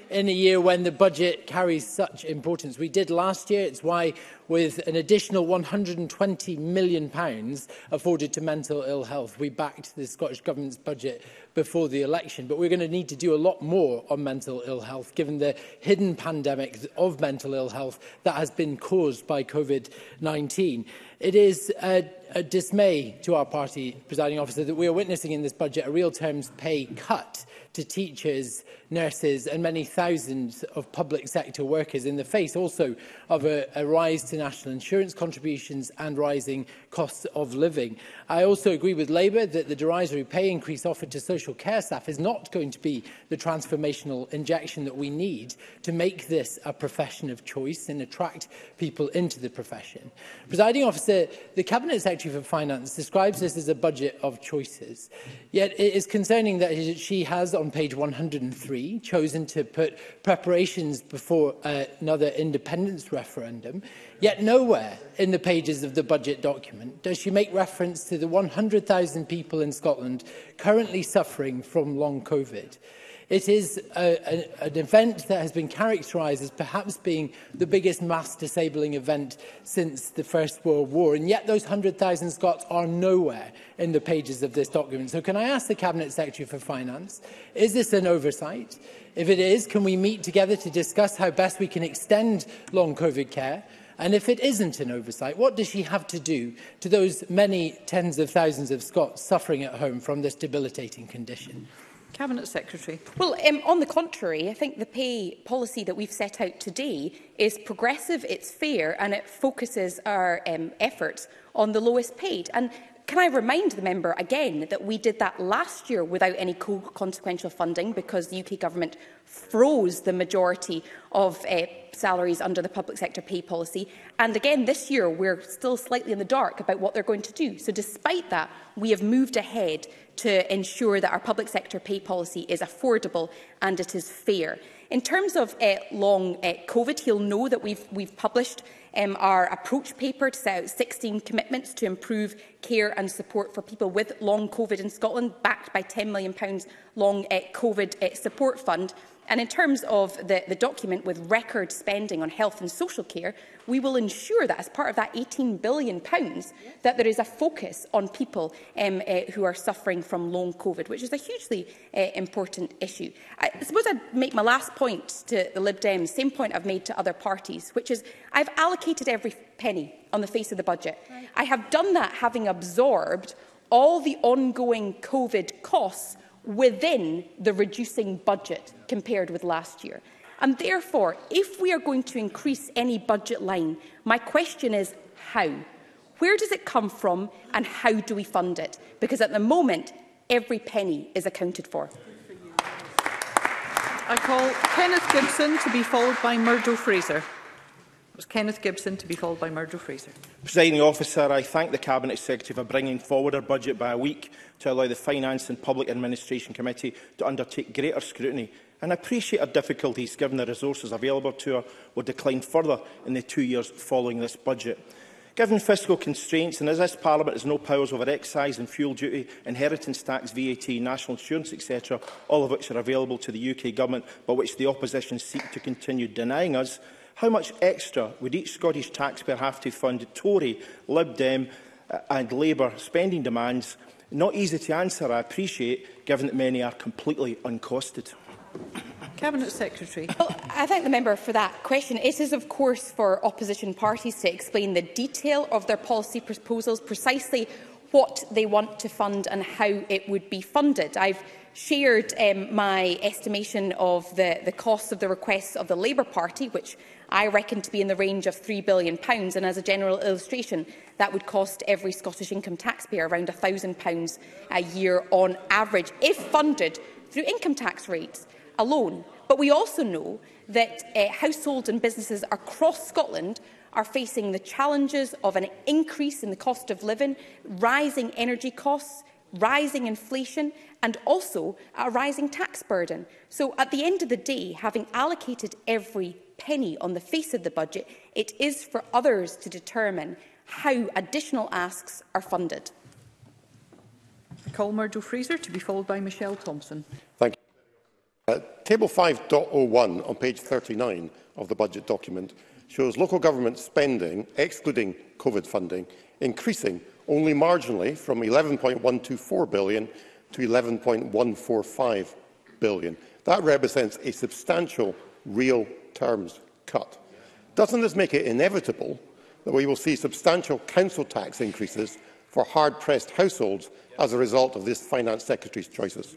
in a year when the budget carries such importance. We did last year. It's why, with an additional £120 million pounds afforded to mental ill health, we backed the Scottish Government's budget before the election. But we're going to need to do a lot more on mental ill health, given the hidden pandemic of mental ill health that has been caused by COVID-19. It is a, a dismay to our party, presiding officer, that we are witnessing in this budget a real terms pay cut to teachers, nurses and many thousands of public sector workers in the face also of a, a rise to national insurance contributions and rising costs of living. I also agree with Labour that the derisory pay increase offered to social care staff is not going to be the transformational injection that we need to make this a profession of choice and attract people into the profession. Presiding officer, the Cabinet Secretary for Finance describes this as a budget of choices. Yet it is concerning that she has, on page 103, chosen to put preparations before uh, another independence referendum Yet nowhere in the pages of the budget document does she make reference to the 100,000 people in Scotland currently suffering from long COVID. It is a, a, an event that has been characterised as perhaps being the biggest mass disabling event since the First World War, and yet those 100,000 Scots are nowhere in the pages of this document. So can I ask the Cabinet Secretary for Finance, is this an oversight? If it is, can we meet together to discuss how best we can extend long COVID care And if it isn't an oversight, what does she have to do to those many tens of thousands of Scots suffering at home from this debilitating condition? Cabinet Secretary. Well, um, on the contrary, I think the pay policy that we've set out today is progressive, it's fair, and it focuses our um, efforts on the lowest paid. And can I remind the member again that we did that last year without any co consequential funding because the UK government froze the majority of uh, salaries under the public sector pay policy. And again, this year, we're still slightly in the dark about what they're going to do. So despite that, we have moved ahead to ensure that our public sector pay policy is affordable and it is fair. In terms of uh, long uh, COVID, he'll know that we've, we've published um, our approach paper to set out 16 commitments to improve care and support for people with long COVID in Scotland, backed by £10 million long eh, COVID eh, support fund. And in terms of the, the, document with record spending on health and social care, we will ensure that as part of that £18 billion pounds, that there is a focus on people um, uh, who are suffering from long COVID, which is a hugely uh, important issue. I suppose I'd make my last point to the Lib Dems, same point I've made to other parties, which is I've allocated every penny on the face of the budget. Right. I have done that having absorbed all the ongoing COVID costs within the reducing budget compared with last year. And therefore, if we are going to increase any budget line, my question is how? Where does it come from and how do we fund it? Because at the moment, every penny is accounted for. I call Kenneth Gibson to be followed by Murdo Fraser was Kenneth Gibson to be called by Murdo Fraser. Presiding officer, I thank the Cabinet Secretary for bringing forward our budget by a week to allow the Finance and Public Administration Committee to undertake greater scrutiny and appreciate our difficulties given the resources available to her will decline further in the two years following this budget. Given fiscal constraints and as this Parliament has no powers over excise and fuel duty, inheritance tax, VAT, national insurance, etc., all of which are available to the UK Government but which the opposition seek to continue denying us, how much extra would each Scottish taxpayer have to fund Tory, Lib Dem uh, and Labour spending demands? Not easy to answer, I appreciate, given that many are completely uncosted. Cabinet Secretary. Well, I thank the member for that question. It is, of course, for opposition parties to explain the detail of their policy proposals, precisely what they want to fund and how it would be funded. I've shared um, my estimation of the, the cost of the requests of the Labour Party, which I reckon to be in the range of £3 billion. And as a general illustration, that would cost every Scottish income taxpayer around £1,000 a year on average, if funded through income tax rates alone. But we also know that uh, households and businesses across Scotland are facing the challenges of an increase in the cost of living, rising energy costs, rising inflation and also a rising tax burden. So at the end of the day, having allocated every penny on the face of the budget, it is for others to determine how additional asks are funded. Colmar Joe Fraser, to be followed by Michelle Thompson. Thank you. Uh, table 5.01 on page 39 of the budget document shows local government spending, excluding COVID funding, increasing only marginally from 11.124 billion to 11.145 billion. That represents a substantial real terms cut. Doesn't this make it inevitable that we will see substantial council tax increases for hard-pressed households as a result of this Finance Secretary's choices?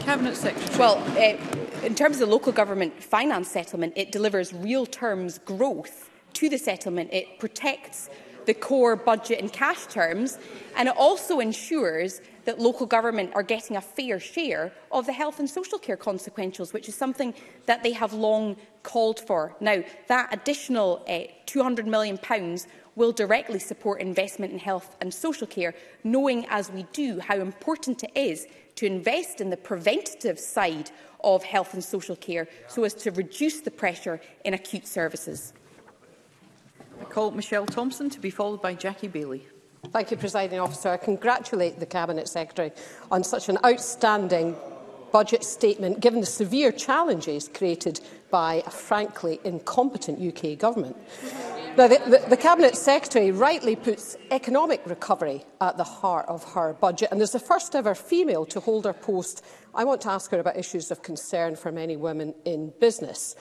Cabinet Secretary. Well, uh, in terms of the local government finance settlement, it delivers real terms growth to the settlement. It protects the core budget in cash terms, and it also ensures that local government are getting a fair share of the health and social care consequentials, which is something that they have long called for. Now, that additional uh, eh, £200 million will directly support investment in health and social care, knowing as we do how important it is to invest in the preventative side of health and social care so as to reduce the pressure in acute services. I call Michelle Thompson to be followed by Jackie Bailey. Thank you, Presiding Officer. I congratulate the Cabinet Secretary on such an outstanding budget statement, given the severe challenges created by a frankly incompetent UK government. Now, the, the, the Cabinet Secretary rightly puts economic recovery at the heart of her budget, and as the first ever female to hold her post, I want to ask her about issues of concern for many women in business.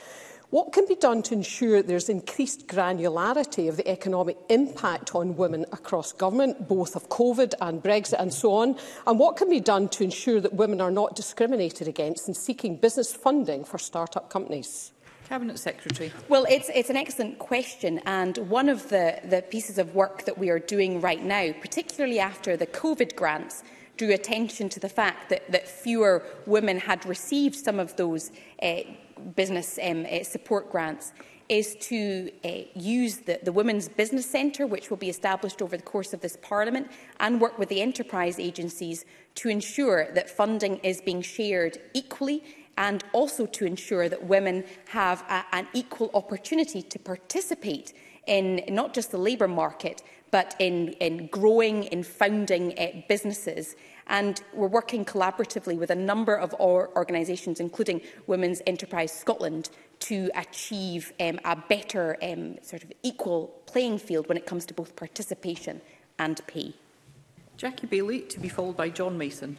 What can be done to ensure there's increased granularity of the economic impact on women across government, both of COVID and Brexit and so on? And what can be done to ensure that women are not discriminated against in seeking business funding for start-up companies? Cabinet Secretary. Well, it's, it's an excellent question and one of the, the pieces of work that we are doing right now, particularly after the COVID grants, drew attention to the fact that, that fewer women had received some of those uh, business um, uh, support grants is to uh, use the, the Women's Business Centre, which will be established over the course of this Parliament, and work with the enterprise agencies to ensure that funding is being shared equally and also to ensure that women have a, an equal opportunity to participate in not just the labour market, but in, in growing, in founding uh, businesses And we're working collaboratively with a number of our organisations, including Women's Enterprise Scotland, to achieve um, a better um, sort of equal playing field when it comes to both participation and pay. Jackie Bailey, to be followed by John Mason.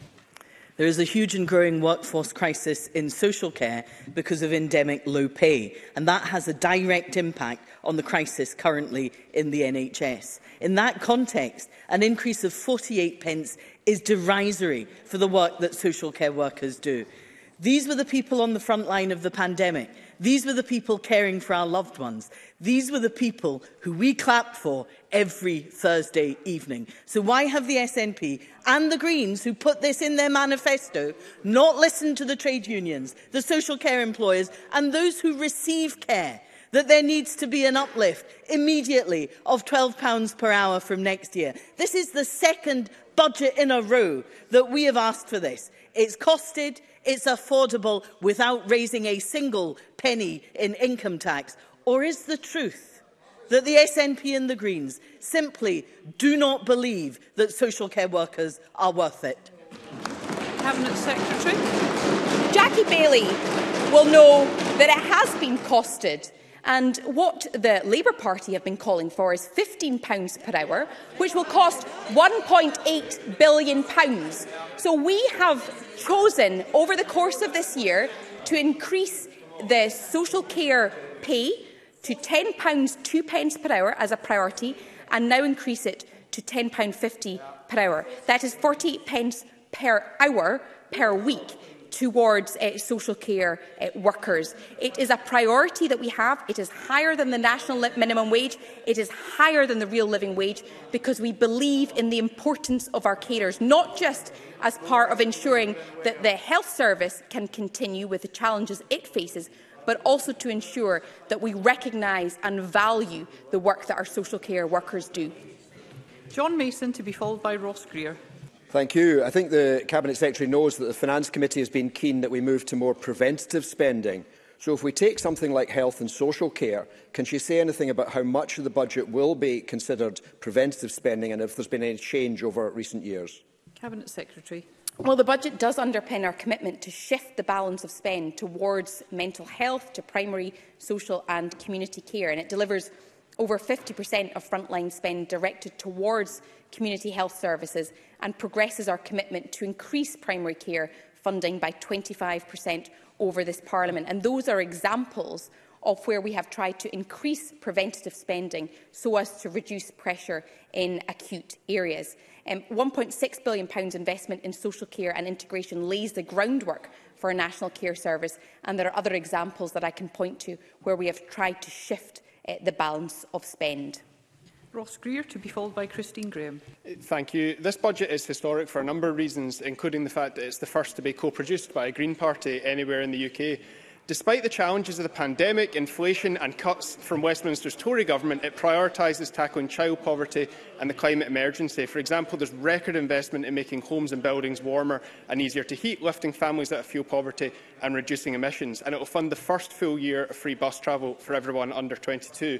There is a huge and growing workforce crisis in social care because of endemic low pay, and that has a direct impact on the crisis currently in the NHS. In that context, an increase of 48 pence is derisory for the work that social care workers do. These were the people on the front line of the pandemic. These were the people caring for our loved ones. These were the people who we clapped for every Thursday evening. So why have the SNP and the Greens, who put this in their manifesto, not listened to the trade unions, the social care employers and those who receive care? that there needs to be an uplift immediately of £12 per hour from next year. This is the second budget in a row that we have asked for this. It's costed, it's affordable without raising a single penny in income tax. Or is the truth that the SNP and the Greens simply do not believe that social care workers are worth it? Cabinet Secretary. Jackie Bailey will know that it has been costed and what the Labour Party have been calling for is £15 per hour, which will cost £1.8 billion. So we have chosen over the course of this year to increase the social care pay to £10, 2 per hour as a priority, and now increase it to £10.50 per hour. That is 48 pence per hour per week. towards uh, social care uh, workers. It is a priority that we have. It is higher than the national minimum wage. It is higher than the real living wage because we believe in the importance of our carers, not just as part of ensuring that the health service can continue with the challenges it faces, but also to ensure that we recognise and value the work that our social care workers do. John Mason to be followed by Ross Greer. Thank you. I think the Cabinet Secretary knows that the Finance Committee has been keen that we move to more preventative spending. So if we take something like health and social care, can she say anything about how much of the budget will be considered preventative spending and if there's been any change over recent years? Cabinet Secretary. Well, the budget does underpin our commitment to shift the balance of spend towards mental health, to primary, social and community care, and it delivers over 50% of frontline spend directed towards community health services and progresses our commitment to increase primary care funding by 25% over this Parliament. And those are examples of where we have tried to increase preventative spending so as to reduce pressure in acute areas. Um, 1.6 billion pounds investment in social care and integration lays the groundwork for a national care service, and there are other examples that I can point to where we have tried to shift uh, the balance of spend. Ross Greer, to be followed by Christine Graham. Eh, thank you. This budget is historic for a number of reasons, including the fact that it's the first to be co-produced by a Green Party anywhere in the UK. Despite the challenges of the pandemic, inflation and cuts from Westminster's Tory government, it prioritises tackling child poverty and the climate emergency. For example, there's record investment in making homes and buildings warmer and easier to heat, lifting families out of fuel poverty and reducing emissions. And it will fund the first full year of free bus travel for everyone under 22.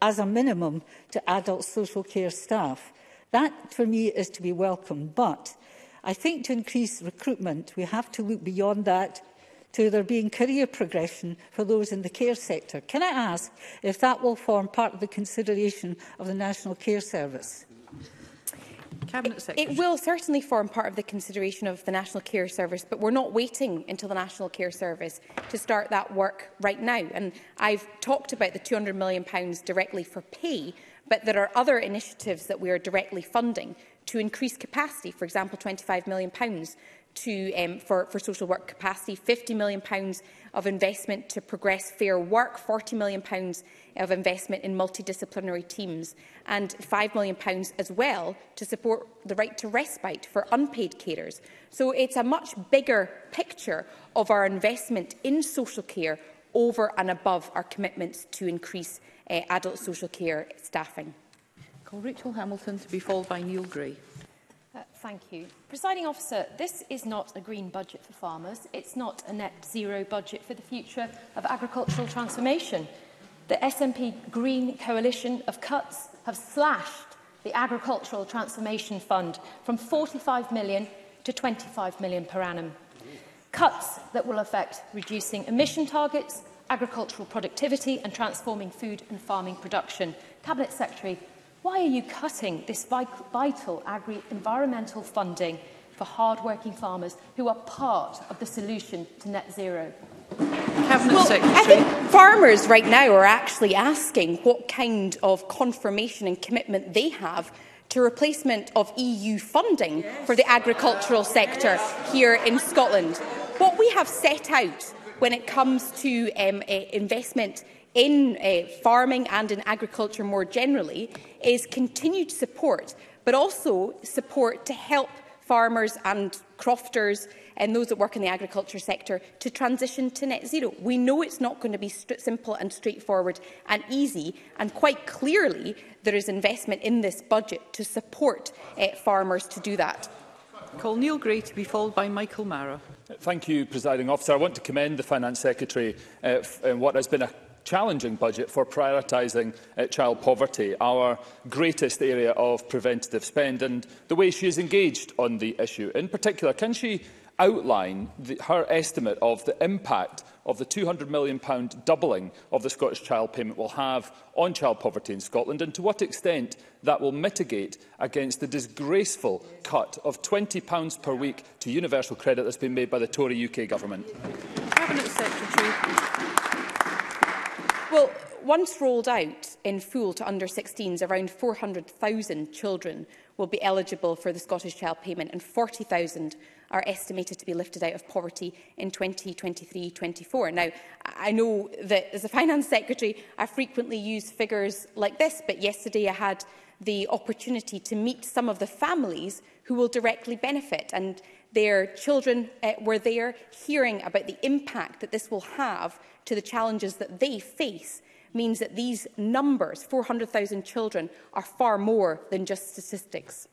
as a minimum to adult social care staff. That, for me, is to be welcomed, but I think to increase recruitment, we have to look beyond that to there being career progression for those in the care sector. Can I ask if that will form part of the consideration of the National Care Service? It, it will certainly form part of the consideration of the National Care Service, but we're not waiting until the National Care Service to start that work right now. And I've talked about the £200 million directly for pay, but there are other initiatives that we are directly funding to increase capacity, for example, £25 million to, um, for, for social work capacity, £50 million of investment to progress fair work, £40 million of investment in multidisciplinary teams, and £5 million as well to support the right to respite for unpaid carers. So it's a much bigger picture of our investment in social care over and above our commitments to increase uh, adult social care staffing call Rachel Hamilton to be followed by Neil Gray. Uh, thank you. Presiding officer, this is not a green budget for farmers. It's not a net zero budget for the future of agricultural transformation. The SNP Green Coalition of cuts have slashed the Agricultural Transformation Fund from 45 million to 25 million per annum. Cuts that will affect reducing emission targets, agricultural productivity and transforming food and farming production. Cabinet Secretary, Why are you cutting this vital agri-environmental funding for hard-working farmers who are part of the solution to net zero? Cabinet well, Secretary. I think farmers right now are actually asking what kind of confirmation and commitment they have to replacement of EU funding for the agricultural sector here in Scotland. What we have set out when it comes to um, eh, investment in uh, farming and in agriculture more generally is continued support, but also support to help farmers and crofters and those that work in the agriculture sector to transition to net zero. We know it's not going to be simple and straightforward and easy, and quite clearly there is investment in this budget to support uh, farmers to do that. Call Neil Gray to be followed by Michael Mara. Thank you, Presiding Officer. I want to commend the Finance Secretary uh, eh, in what has been a challenging budget for prioritising uh, child poverty, our greatest area of preventative spend, and the way she is engaged on the issue. In particular, can she outline the, her estimate of the impact of the £200 million doubling of the Scottish Child Payment will have on child poverty in Scotland and to what extent that will mitigate against the disgraceful cut of £20 per week to universal credit that's been made by the Tory UK government. Cabinet Secretary. Well, once rolled out in full to under-16s, around 400,000 children will be eligible for the Scottish Child Payment and 40,000 are estimated to be lifted out of poverty in 2023-24. Now, I know that as a Finance Secretary, I frequently use figures like this, but yesterday I had the opportunity to meet some of the families who will directly benefit. And Their children uh, were there hearing about the impact that this will have to the challenges that they face means that these numbers, 400,000 children, are far more than just statistics.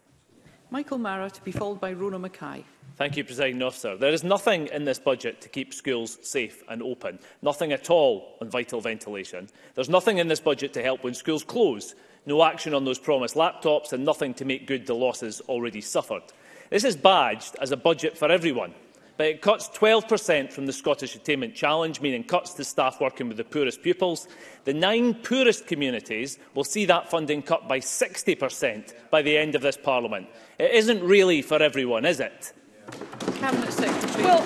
Michael Mara to be followed by Rona Mackay. Thank you, President Officer. There is nothing in this budget to keep schools safe and open. Nothing at all on vital ventilation. There's nothing in this budget to help when schools close. No action on those promised laptops and nothing to make good the losses already suffered. This is badged as a budget for everyone, but it cuts 12% from the Scottish Attainment Challenge, meaning cuts to staff working with the poorest pupils. The nine poorest communities will see that funding cut by 60% by the end of this Parliament. It isn't really for everyone, is it? Cabinet Secretary. Well,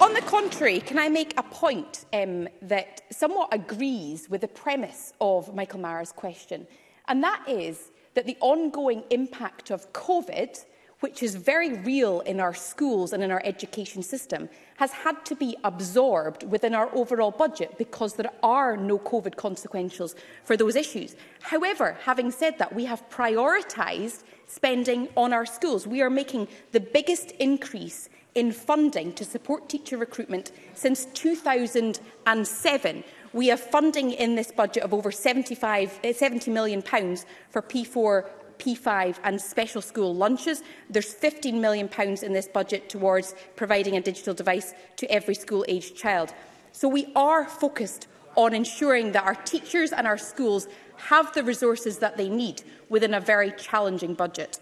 on the contrary, can I make a point um, that somewhat agrees with the premise of Michael Mara's question? And that is that the ongoing impact of COVID which is very real in our schools and in our education system, has had to be absorbed within our overall budget because there are no COVID consequentials for those issues. However, having said that, we have prioritised spending on our schools. We are making the biggest increase in funding to support teacher recruitment since 2007. We have funding in this budget of over 75, 70 eh, million pounds for P4 P5 and special school lunches. There's £15 million in this budget towards providing a digital device to every school-aged child. So we are focused on ensuring that our teachers and our schools have the resources that they need within a very challenging budget.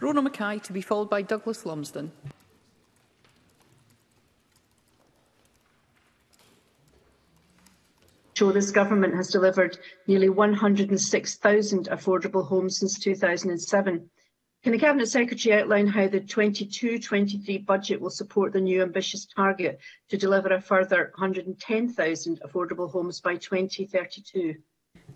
Rona Mackay to be followed by Douglas Lumsden. show this government has delivered nearly 106,000 affordable homes since 2007. Can the Cabinet Secretary outline how the 22-23 budget will support the new ambitious target to deliver a further 110,000 affordable homes by 2032?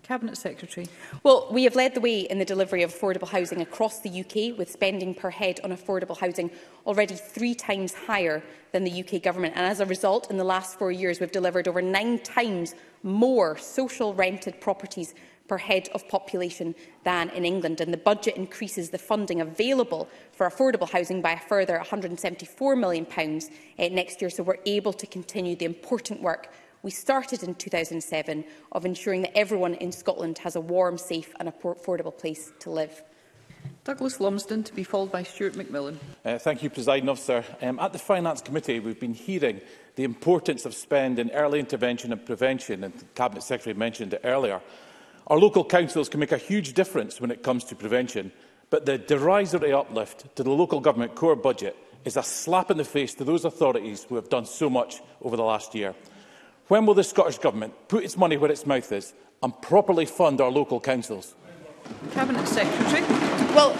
Cabinet Secretary. Well, we have led the way in the delivery of affordable housing across the UK, with spending per head on affordable housing already three times higher than the UK Government. And as a result, in the last four years, we've delivered over nine times more social rented properties per head of population than in England. And the budget increases the funding available for affordable housing by a further 174 million pounds, eh, next year. So we're able to continue the important work we started in 2007 of ensuring that everyone in Scotland has a warm, safe and affordable place to live. Douglas Lumsden to be followed by Stuart McMillan. Uh, thank you, President Officer. Um, at the Finance Committee, we've been hearing the importance of spend in early intervention and prevention, and the Cabinet Secretary mentioned it earlier. Our local councils can make a huge difference when it comes to prevention, but the derisory uplift to the local government core budget is a slap in the face to those authorities who have done so much over the last year. When will the Scottish Government put its money where its mouth is and properly fund our local councils? Cabinet Secretary. Well,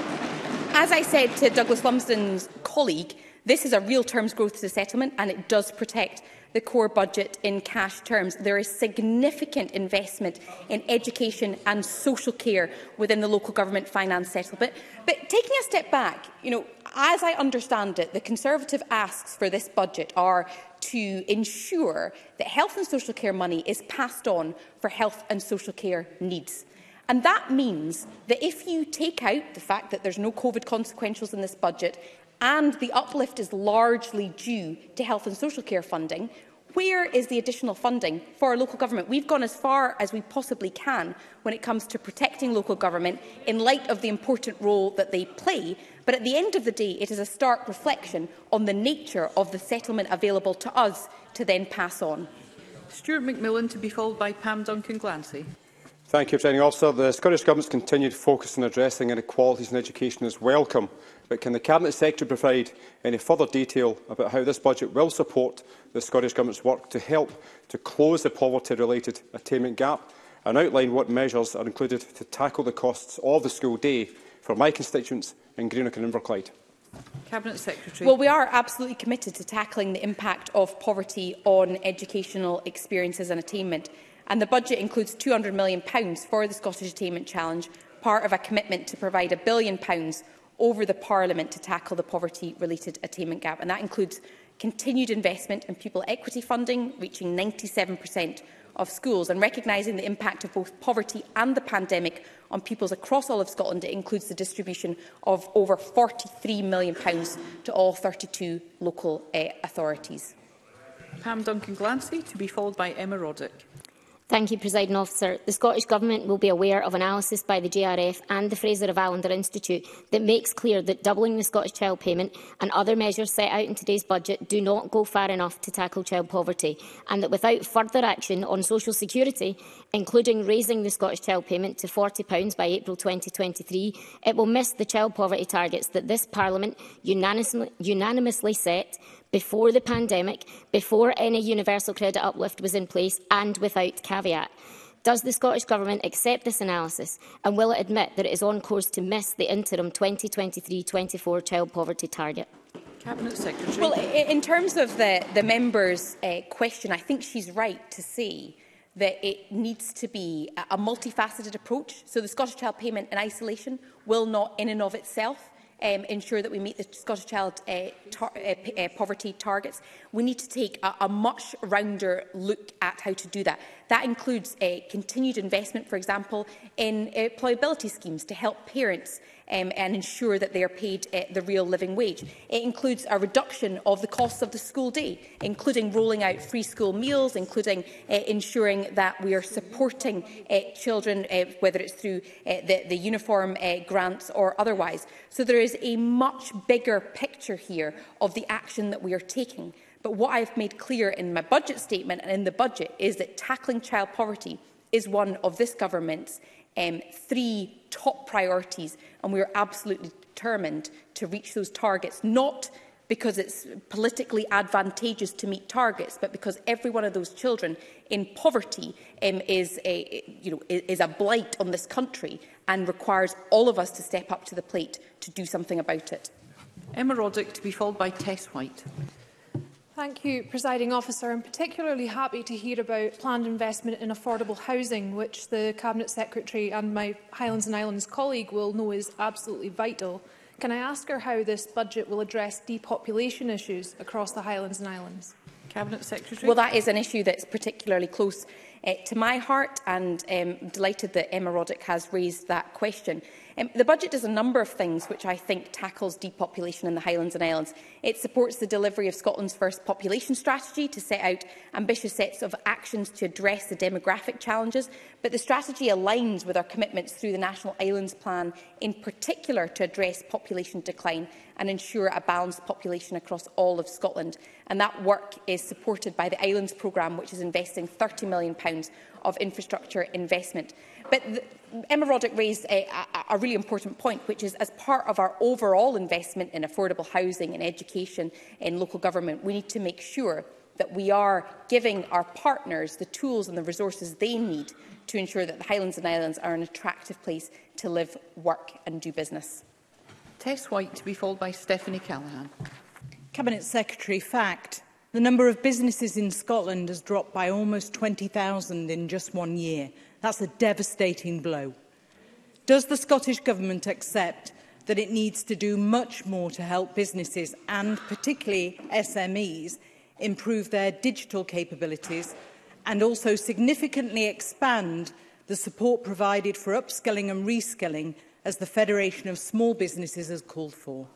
as I said to Douglas Lumsden's colleague, this is a real terms growth to settlement and it does protect the core budget in cash terms. There is significant investment in education and social care within the local government finance settlement. But taking a step back, you know, as I understand it, the Conservative asks for this budget are to ensure that health and social care money is passed on for health and social care needs. And that means that if you take out the fact that there's no COVID consequentials in this budget and the uplift is largely due to health and social care funding, where is the additional funding for our local government? We've gone as far as we possibly can when it comes to protecting local government in light of the important role that they play. But at the end of the day, it is a stark reflection on the nature of the settlement available to us to then pass on. Stuart McMillan to be followed by Pam Duncan Glancy. Thank you, Presiding Officer. The Scottish Government's continued focus on addressing inequalities in education is welcome, but can the Cabinet Secretary provide any further detail about how this budget will support the Scottish Government's work to help to close the poverty-related attainment gap and outline what measures are included to tackle the costs of the school day for my constituents in Greenock and Inverclyde? Cabinet Secretary. Well, we are absolutely committed to tackling the impact of poverty on educational experiences and attainment and the budget includes £200 million for the Scottish Attainment Challenge, part of a commitment to provide a billion pounds over the Parliament to tackle the poverty-related attainment gap. And that includes continued investment in pupil equity funding, reaching 97% of schools, and recognising the impact of both poverty and the pandemic on pupils across all of Scotland. It includes the distribution of over £43 million to all 32 local uh, authorities. Pam Duncan-Glancy, to be followed by Emma Roddick. Thank you, President Officer. The Scottish Government will be aware of analysis by the JRF and the Fraser of Allender Institute that makes clear that doubling the Scottish Child Payment and other measures set out in today's budget do not go far enough to tackle child poverty, and that without further action on social security, including raising the Scottish Child Payment to £40 by April 2023, it will miss the child poverty targets that this Parliament unanimously, unanimously set before the pandemic, before any universal credit uplift was in place and without caveat. Does the Scottish Government accept this analysis and will it admit that it is on course to miss the interim 2023-24 child poverty target? Cabinet Secretary. Well, in terms of the, the member's uh, question, I think she's right to see that it needs to be a multifaceted approach. So the Scottish Child Payment in isolation will not in and of itself um, ensure that we meet the Scottish Child uh, tar uh, uh, poverty targets. We need to take a, a much rounder look at how to do that. That includes uh, continued investment, for example, in uh, employability schemes to help parents um, and ensure that they are paid uh, the real living wage. It includes a reduction of the cost of the school day, including rolling out free school meals, including uh, ensuring that we are supporting uh, children, uh, whether it's through uh, the, the uniform uh, grants or otherwise. So there is a much bigger picture here of the action that we are taking. But what I've made clear in my budget statement and in the budget is that tackling child poverty is one of this government's um, three top priorities, and we are absolutely determined to reach those targets, not because it's politically advantageous to meet targets, but because every one of those children in poverty um, is, a, you know, is a blight on this country and requires all of us to step up to the plate to do something about it. Emma Roddick to be followed by Tess White. Thank you, Presiding Officer. I'm particularly happy to hear about planned investment in affordable housing, which the Cabinet Secretary and my Highlands and Islands colleague will know is absolutely vital. Can I ask her how this budget will address depopulation issues across the Highlands and Islands? Cabinet Secretary. Well, that is an issue that's particularly close uh, to my heart, and um, delighted that Emma Roddick has raised that question. Um, the budget does a number of things which I think tackles depopulation in the Highlands and Islands. It supports the delivery of Scotland's first population strategy to set out ambitious sets of actions to address the demographic challenges, but the strategy aligns with our commitments through the National Islands Plan, in particular to address population decline and ensure a balanced population across all of Scotland. And that work is supported by the Islands Programme, which is investing £30 million of infrastructure investment. But the, Emma Roddick raised a, a, a really important point, which is as part of our overall investment in affordable housing and education in local government, we need to make sure that we are giving our partners the tools and the resources they need to ensure that the Highlands and Islands are an attractive place to live, work and do business. Tess White to be followed by Stephanie Callaghan. Cabinet Secretary, fact. The number of businesses in Scotland has dropped by almost 20,000 in just one year, That's a devastating blow. Does the Scottish Government accept that it needs to do much more to help businesses and particularly SMEs improve their digital capabilities and also significantly expand the support provided for upskilling and reskilling as the Federation of Small Businesses has called for.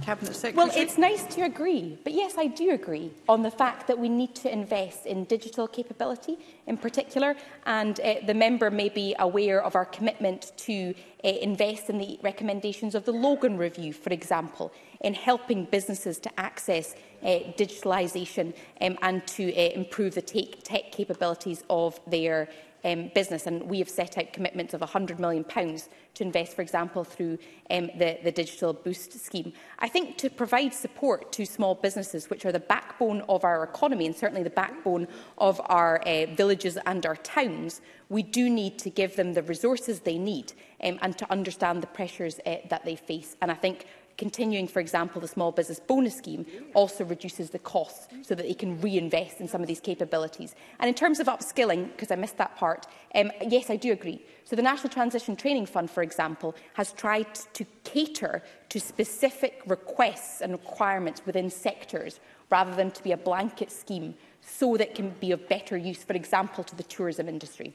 Cabinet Secretary. Well, it's nice to agree, but yes, I do agree on the fact that we need to invest in digital capability in particular, and uh, the member may be aware of our commitment to uh, invest in the recommendations of the Logan Review, for example, in helping businesses to access uh, digitalisation um, and to uh, improve the tech capabilities of their um, business. And we have set out commitments of £100 million to invest, for example, through um, the, the Digital Boost scheme. I think to provide support to small businesses, which are the backbone of our economy and certainly the backbone of our uh, villages and our towns, we do need to give them the resources they need um, and to understand the pressures uh, that they face. And I think continuing, for example, the small business bonus scheme also reduces the costs so that they can reinvest in some of these capabilities. And in terms of upskilling, because I missed that part, um, yes, I do agree. So the National Transition Training Fund, for example, has tried to cater to specific requests and requirements within sectors rather than to be a blanket scheme so that it can be of better use, for example, to the tourism industry.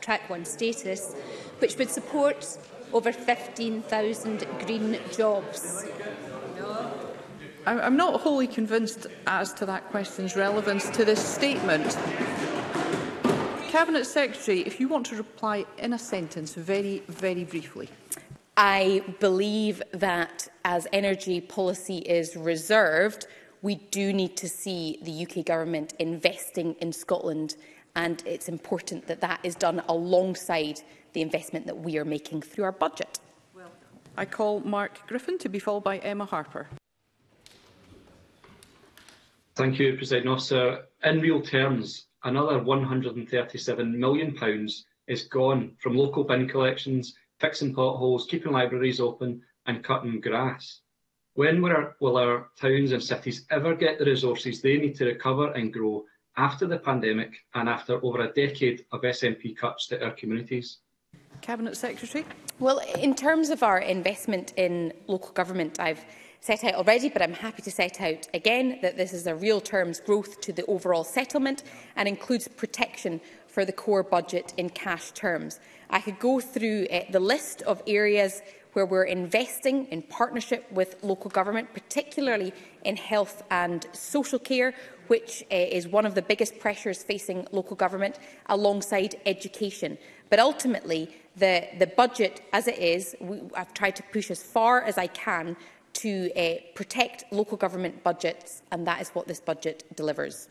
Track 1 status, which would support over 15,000 green jobs? I'm not wholly convinced as to that question's relevance to this statement. Cabinet Secretary, if you want to reply in a sentence, very, very briefly. I believe that as energy policy is reserved, we do need to see the UK government investing in Scotland and it's important that that is done alongside the investment that we are making through our budget. Well I call Mark Griffin to be followed by Emma Harper. Thank you, President Officer. In real terms, another £137 million is gone from local bin collections, fixing potholes, keeping libraries open and cutting grass. When will our, will our towns and cities ever get the resources they need to recover and grow after the pandemic and after over a decade of SNP cuts to our communities? Cabinet Secretary. Well, in terms of our investment in local government, I've set out already, but I'm happy to set out again that this is a real terms growth to the overall settlement and includes protection for the core budget in cash terms. I could go through uh, the list of areas where we're investing in partnership with local government, particularly in health and social care, which uh, is one of the biggest pressures facing local government, alongside education. But ultimately, the, the budget as it is, we, I've tried to push as far as I can to uh, protect local government budgets, and that is what this budget delivers.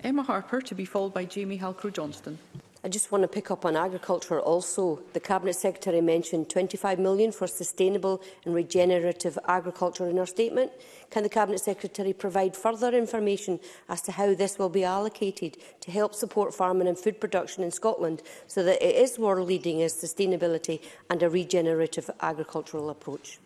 Emma Harper, to be followed by Jamie Halcrow-Johnston. I just want to pick up on agriculture also. The Cabinet Secretary mentioned 25 million for sustainable and regenerative agriculture in her statement. Can the Cabinet Secretary provide further information as to how this will be allocated to help support farming and food production in Scotland so that it is world leading as sustainability and a regenerative agricultural approach?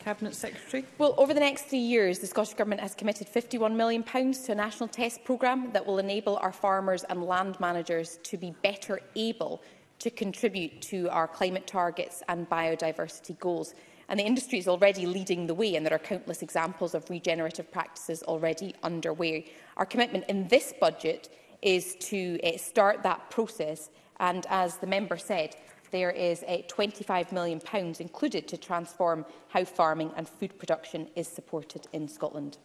Cabinet Secretary? Well, over the next three years, the Scottish Government has committed £51 million to a national test programme that will enable our farmers and land managers to be better able to contribute to our climate targets and biodiversity goals. And the industry is already leading the way, and there are countless examples of regenerative practices already underway. Our commitment in this budget is to uh, start that process, and as the member said, there is uh, 25 million pounds included to transform how farming and food production is supported in Scotland.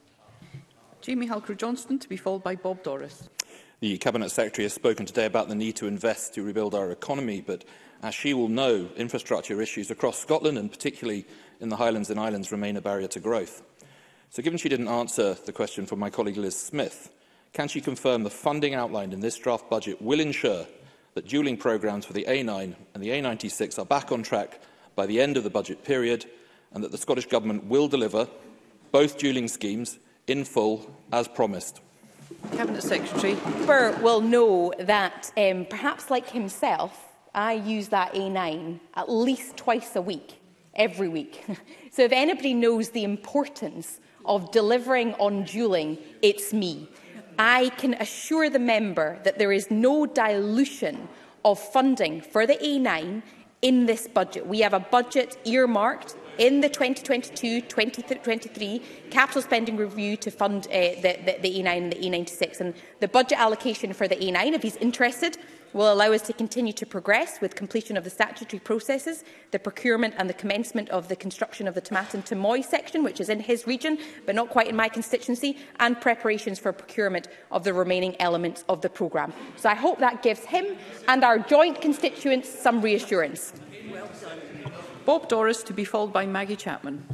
Jamie Halker-Johnston to be followed by Bob Doris. The Cabinet Secretary has spoken today about the need to invest to rebuild our economy, but as she will know, infrastructure issues across Scotland and particularly in the Highlands and Islands remain a barrier to growth. So given she didn't answer the question from my colleague Liz Smith, can she confirm the funding outlined in this draft budget will ensure that dueling programmes for the A9 and the A96 are back on track by the end of the budget period and that the Scottish Government will deliver both dueling schemes in full as promised. Cabinet Secretary. Burr will know that, um, perhaps like himself, I use that A9 at least twice a week, every week. so if anybody knows the importance of delivering on dueling, it's me. I can assure the member that there is no dilution of funding for the A9 in this budget. We have a budget earmarked in the 2022-2023 capital spending review to fund uh, the, the, the A9 and the A96. And the budget allocation for the A9, if he's interested, will allow us to continue to progress with completion of the statutory processes, the procurement and the commencement of the construction of the Tomatin to Moy section, which is in his region but not quite in my constituency, and preparations for procurement of the remaining elements of the programme. So I hope that gives him and our joint constituents some reassurance. Well Bob Doris to be followed by Maggie Chapman.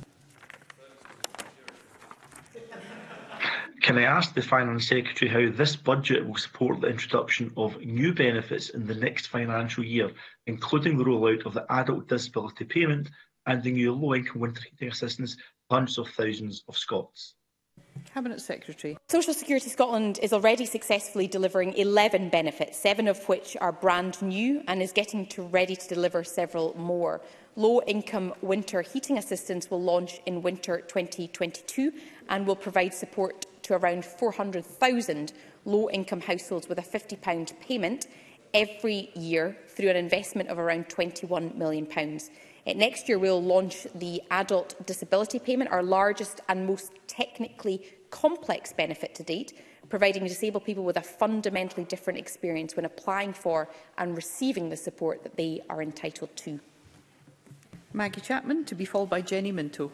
Can I ask the Finance Secretary how this budget will support the introduction of new benefits in the next financial year, including the rollout of the adult disability payment and the new low-income winter heating assistance to hundreds of thousands of Scots? Cabinet Secretary. Social Security Scotland is already successfully delivering 11 benefits, seven of which are brand new and is getting to ready to deliver several more. Low-income winter heating assistance will launch in winter 2022 and will provide support around 400,000 low-income households with a £50 payment every year through an investment of around £21 million. Uh, next year, we'll launch the Adult Disability Payment, our largest and most technically complex benefit to date, providing disabled people with a fundamentally different experience when applying for and receiving the support that they are entitled to. Maggie Chapman, to be followed by Jenny Minto.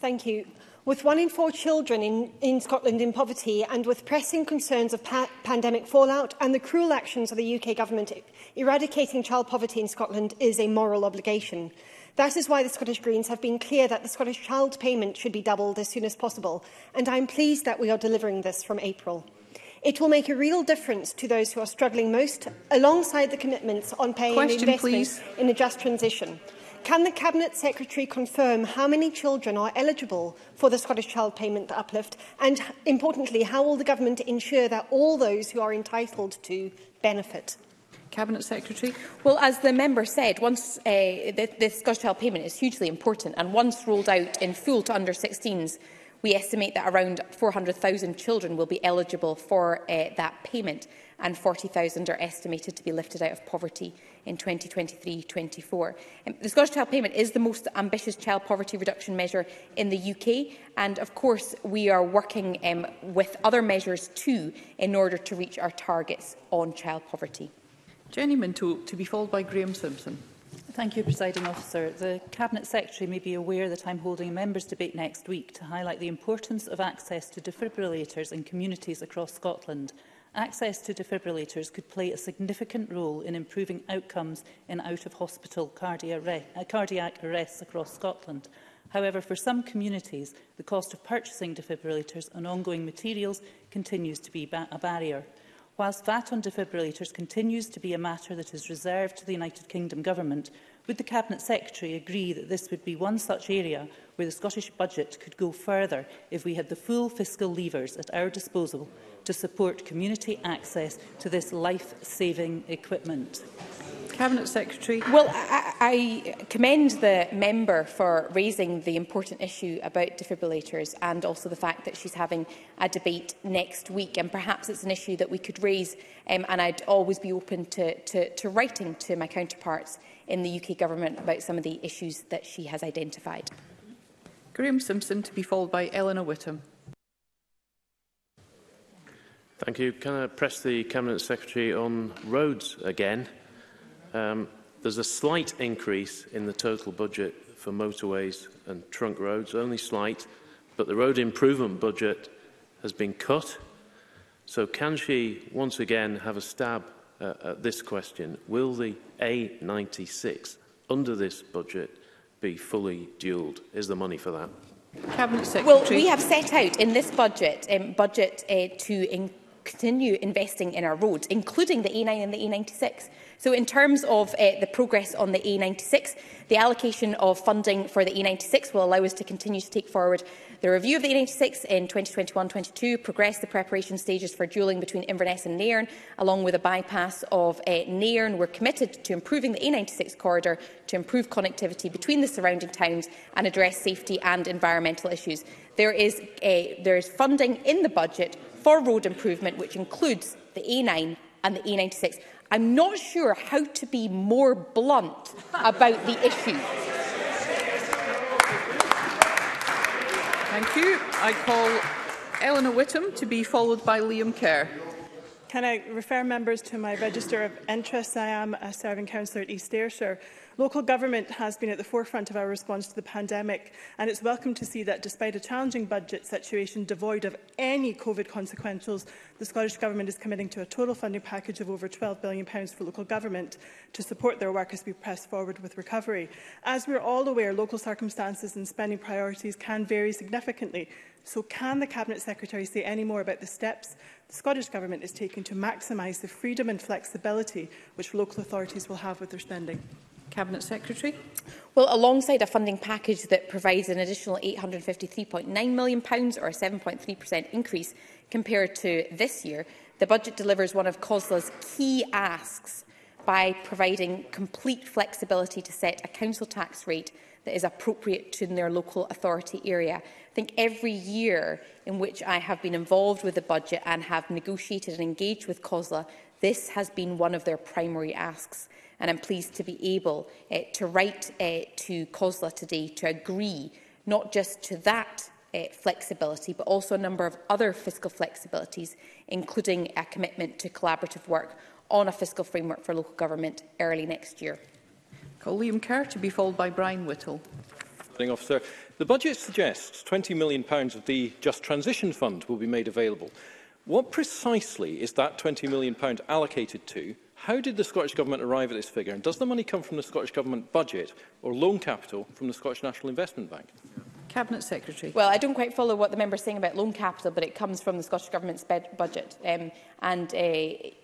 Thank you. With one in four children in, in Scotland in poverty and with pressing concerns of pa pandemic fallout and the cruel actions of the UK government, eradicating child poverty in Scotland is a moral obligation. That is why the Scottish Greens have been clear that the Scottish child payment should be doubled as soon as possible, and I am pleased that we are delivering this from April. It will make a real difference to those who are struggling most, alongside the commitments on paying Question, and investment please. in a just transition. Can the Cabinet Secretary confirm how many children are eligible for the Scottish Child Payment Uplift and, importantly, how will the Government ensure that all those who are entitled to benefit? Cabinet Secretary? Well, as the member said, once uh, the, the Scottish Child Payment is hugely important and once rolled out in full to under-16s, we estimate that around 400,000 children will be eligible for uh, that payment and 40,000 are estimated to be lifted out of poverty in 2023-24. Um, the Scottish Child Payment is the most ambitious child poverty reduction measure in the UK and of course we are working um, with other measures too in order to reach our targets on child poverty. Jenny Minto to be followed by Graham Simpson. Thank you, Presiding Officer. The Cabinet Secretary may be aware that I'm holding a members' debate next week to highlight the importance of access to defibrillators in communities across Scotland access to defibrillators could play a significant role in improving outcomes in out-of-hospital uh, cardiac arrests across Scotland. However, for some communities, the cost of purchasing defibrillators and ongoing materials continues to be ba a barrier. Whilst VAT on defibrillators continues to be a matter that is reserved to the United Kingdom Government, Would the Cabinet Secretary agree that this would be one such area where the Scottish Budget could go further if we had the full fiscal levers at our disposal to support community access to this life-saving equipment? Cabinet Secretary. Well, I, I commend the member for raising the important issue about defibrillators and also the fact that she's having a debate next week. And perhaps it's an issue that we could raise, um, and I'd always be open to, to, to writing to my counterparts in the UK Government about some of the issues that she has identified. Graham Simpson to be followed by Eleanor Whittam. Thank you. Can I press the Cabinet Secretary on roads again? Um, there's a slight increase in the total budget for motorways and trunk roads, only slight, but the road improvement budget has been cut. So can she once again have a stab uh, at uh, this question. Will the A96 under this budget be fully duelled? Is there money for that? Well, we have set out in this budget, um, budget uh, to in continue investing in our roads, including the A9 and the A96. So in terms of uh, the progress on the A96, the allocation of funding for the A96 will allow us to continue to take forward the review of the A96 in 2021-22, progress the preparation stages for duelling between Inverness and Nairn, along with a bypass of uh, Nairn. We're committed to improving the A96 corridor to improve connectivity between the surrounding towns and address safety and environmental issues. There is, uh, there is funding in the budget for road improvement, which includes the A9 and the A96. I'm not sure how to be more blunt about the issue. Thank you. I call Eleanor Whittam to be followed by Liam Kerr. Can I refer members to my register of interests? I am a serving councillor at East Ayrshire. Local government has been at the forefront of our response to the pandemic, and it's welcome to see that despite a challenging budget situation devoid of any COVID consequentials, the Scottish Government is committing to a total funding package of over £12 billion for local government to support their work as we press forward with recovery. As we're all aware, local circumstances and spending priorities can vary significantly, so can the Cabinet Secretary say any more about the steps the Scottish Government is taking to maximise the freedom and flexibility which local authorities will have with their spending? Cabinet Secretary. Well, alongside a funding package that provides an additional £853.9 million, pounds, or a 7.3% increase compared to this year, the budget delivers one of COSLA's key asks by providing complete flexibility to set a council tax rate that is appropriate to their local authority area. I think every year in which I have been involved with the budget and have negotiated and engaged with COSLA, this has been one of their primary asks and I'm pleased to be able uh, to write uh, to COSLA today to agree not just to that uh, flexibility but also a number of other fiscal flexibilities including a commitment to collaborative work on a fiscal framework for local government early next year. Call Liam Kerr to be followed by Brian Whittle. Officer. The budget suggests £20 million of the Just Transition Fund will be made available. What precisely is that £20 million allocated to How did the Scottish Government arrive at this figure? And does the money come from the Scottish Government budget or loan capital from the Scottish National Investment Bank? Cabinet Secretary. Well, I don't quite follow what the member is saying about loan capital, but it comes from the Scottish Government's budget, um, and uh,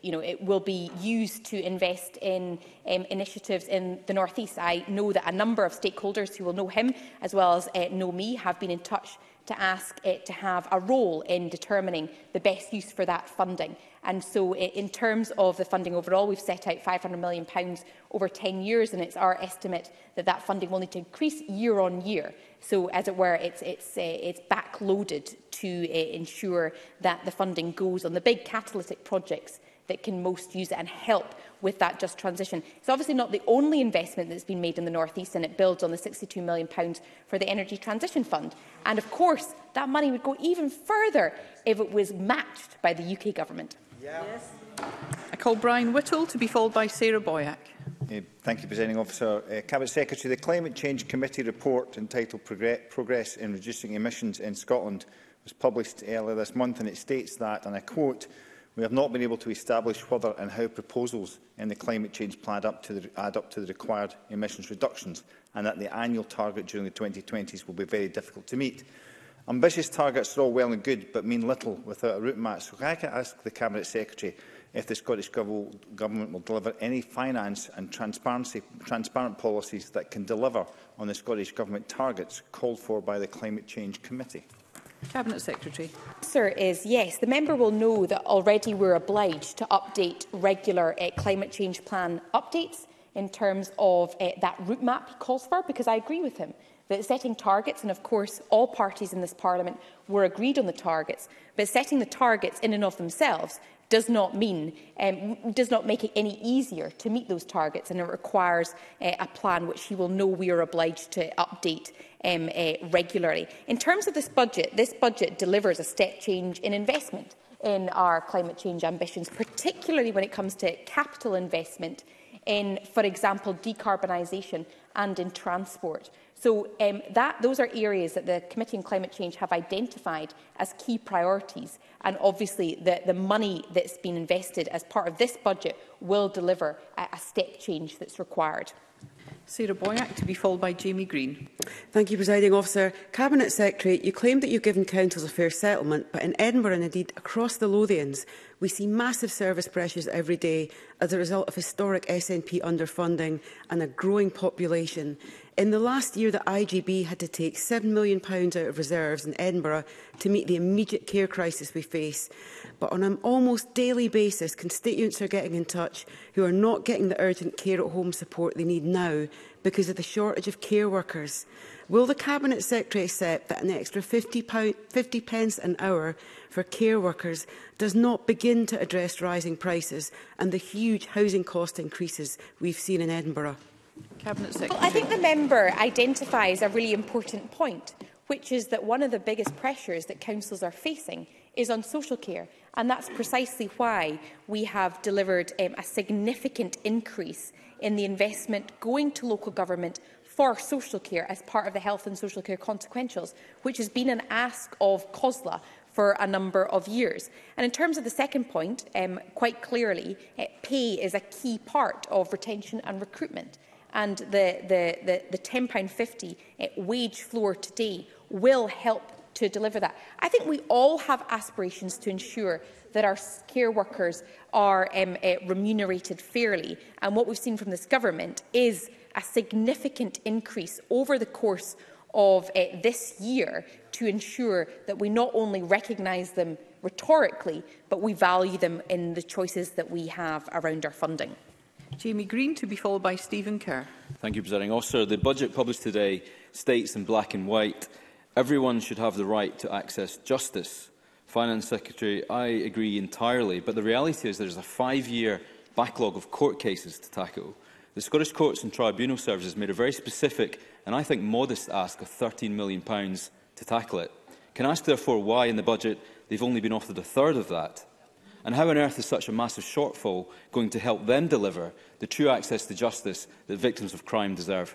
you know it will be used to invest in um, initiatives in the North East. I know that a number of stakeholders who will know him, as well as uh, know me, have been in touch to ask it to have a role in determining the best use for that funding. And so in terms of the funding overall, we've set out £500 million over 10 years, and it's our estimate that that funding will need to increase year on year. So as it were, it's, it's, uh, it's backloaded to uh, ensure that the funding goes on the big catalytic projects that can most use it and help with that just transition. It's obviously not the only investment that's been made in the North East and it builds on the £62 million for the Energy Transition Fund. And of course, that money would go even further if it was matched by the UK government. Yeah. Yes. I call Brian Whittle to be followed by Sarah Boyack. Thank you, Presiding Officer. Uh, Cabinet Secretary, the Climate Change Committee report entitled Progress in Reducing Emissions in Scotland was published earlier this month and it states that, and I quote, We have not been able to establish whether and how proposals in the climate change plan add up to the, add up to the required emissions reductions and that the annual target during the 2020s will be very difficult to meet. Ambitious targets are all well and good, but mean little without a route map. So can I ask the Cabinet Secretary if the Scottish Government will deliver any finance and transparency, transparent policies that can deliver on the Scottish Government targets called for by the Climate Change Committee? Cabinet Secretary. Sir is yes. The member will know that already we're obliged to update regular uh, climate change plan updates in terms of uh, that route map he calls for, because I agree with him that setting targets, and of course all parties in this parliament were agreed on the targets, but setting the targets in and of themselves does not mean, um, does not make it any easier to meet those targets and it requires uh, a plan which you will know we are obliged to update um, uh, regularly. In terms of this budget, this budget delivers a step change in investment in our climate change ambitions, particularly when it comes to capital investment in, for example, decarbonisation and in transport. So um, that, those are areas that the Committee on Climate Change have identified as key priorities. And obviously the, the money that's been invested as part of this budget will deliver a, a step change that's required. Sarah Boyack to be followed by Jamie Green. Thank you, Presiding Officer. Cabinet Secretary, you claim that you've given councils a fair settlement, but in Edinburgh and indeed across the Lothians, We see massive service pressures every day as a result of historic SNP underfunding and a growing population. In the last year, the IGB had to take £7 million out of reserves in Edinburgh to meet the immediate care crisis we face. But on an almost daily basis, constituents are getting in touch who are not getting the urgent care at home support they need now because of the shortage of care workers. Will the Cabinet Secretary accept that an extra £50, 50 pence an hour for care workers does not begin to address rising prices and the huge housing cost increases we've seen in Edinburgh? Cabinet Secretary. Well, I think the member identifies a really important point, which is that one of the biggest pressures that councils are facing is on social care. And that's precisely why we have delivered um, a significant increase in the investment going to local government for social care as part of the health and social care consequentials, which has been an ask of COSLA for a number of years. And in terms of the second point, um, quite clearly, uh, pay is a key part of retention and recruitment. And the, the, the, the £10.50 uh, eh, wage floor today will help to deliver that. I think we all have aspirations to ensure that our care workers are um, uh, remunerated fairly. And what we've seen from this government is a significant increase over the course of uh, this year to ensure that we not only recognise them rhetorically, but we value them in the choices that we have around our funding. Jamie Green to be followed by Stephen Kerr. Thank you, Presiding Officer. The budget published today states in black and white, everyone should have the right to access justice. Finance Secretary, I agree entirely, but the reality is there is a five-year backlog of court cases to tackle. The Scottish Courts and Tribunal Services made a very specific and I think modest ask of £13 million to tackle it. Can I ask therefore why in the budget they've only been offered a third of that? And how on earth is such a massive shortfall going to help them deliver the true access to justice that victims of crime deserve?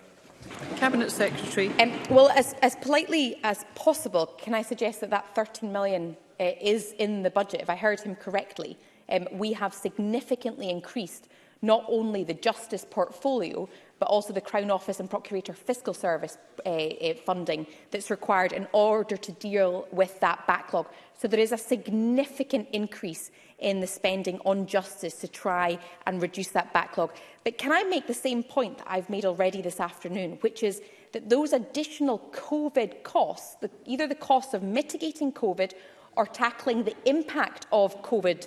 Cabinet Secretary. Um, well, as, as politely as possible, can I suggest that that 13 million uh, is in the budget? If I heard him correctly, um, we have significantly increased not only the justice portfolio, but also the Crown Office and Procurator Fiscal Service uh, uh, funding that's required in order to deal with that backlog. So there is a significant increase in the spending on justice to try and reduce that backlog. But can I make the same point that I've made already this afternoon, which is that those additional COVID costs, the, either the cost of mitigating COVID or tackling the impact of COVID,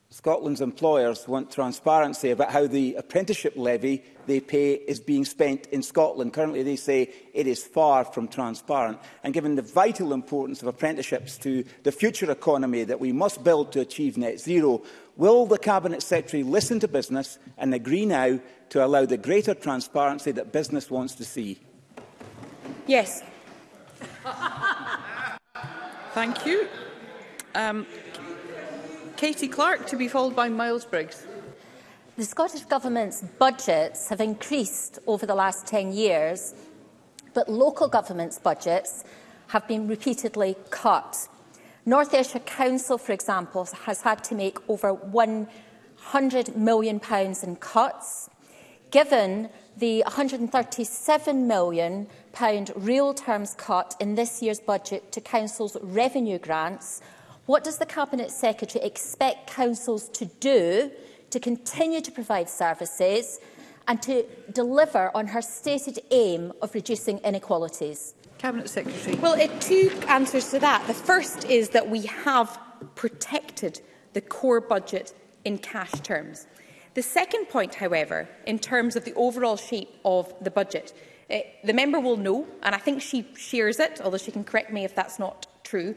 Scotland's employers want transparency about how the apprenticeship levy they pay is being spent in Scotland. Currently, they say it is far from transparent. And given the vital importance of apprenticeships to the future economy that we must build to achieve net zero, will the Cabinet Secretary listen to business and agree now to allow the greater transparency that business wants to see? Yes. Thank you. Um, Katie Clark to be followed by Miles Briggs. The Scottish Government's budgets have increased over the last 10 years, but local governments' budgets have been repeatedly cut. North Ayrshire Council, for example, has had to make over £100 million in cuts. Given the £137 million real terms cut in this year's budget to councils' revenue grants, What does the Cabinet Secretary expect councils to do to continue to provide services and to deliver on her stated aim of reducing inequalities? Cabinet Secretary. Well, two answers to that. The first is that we have protected the core budget in cash terms. The second point, however, in terms of the overall shape of the budget, uh, the member will know, and I think she shares it, although she can correct me if that's not true,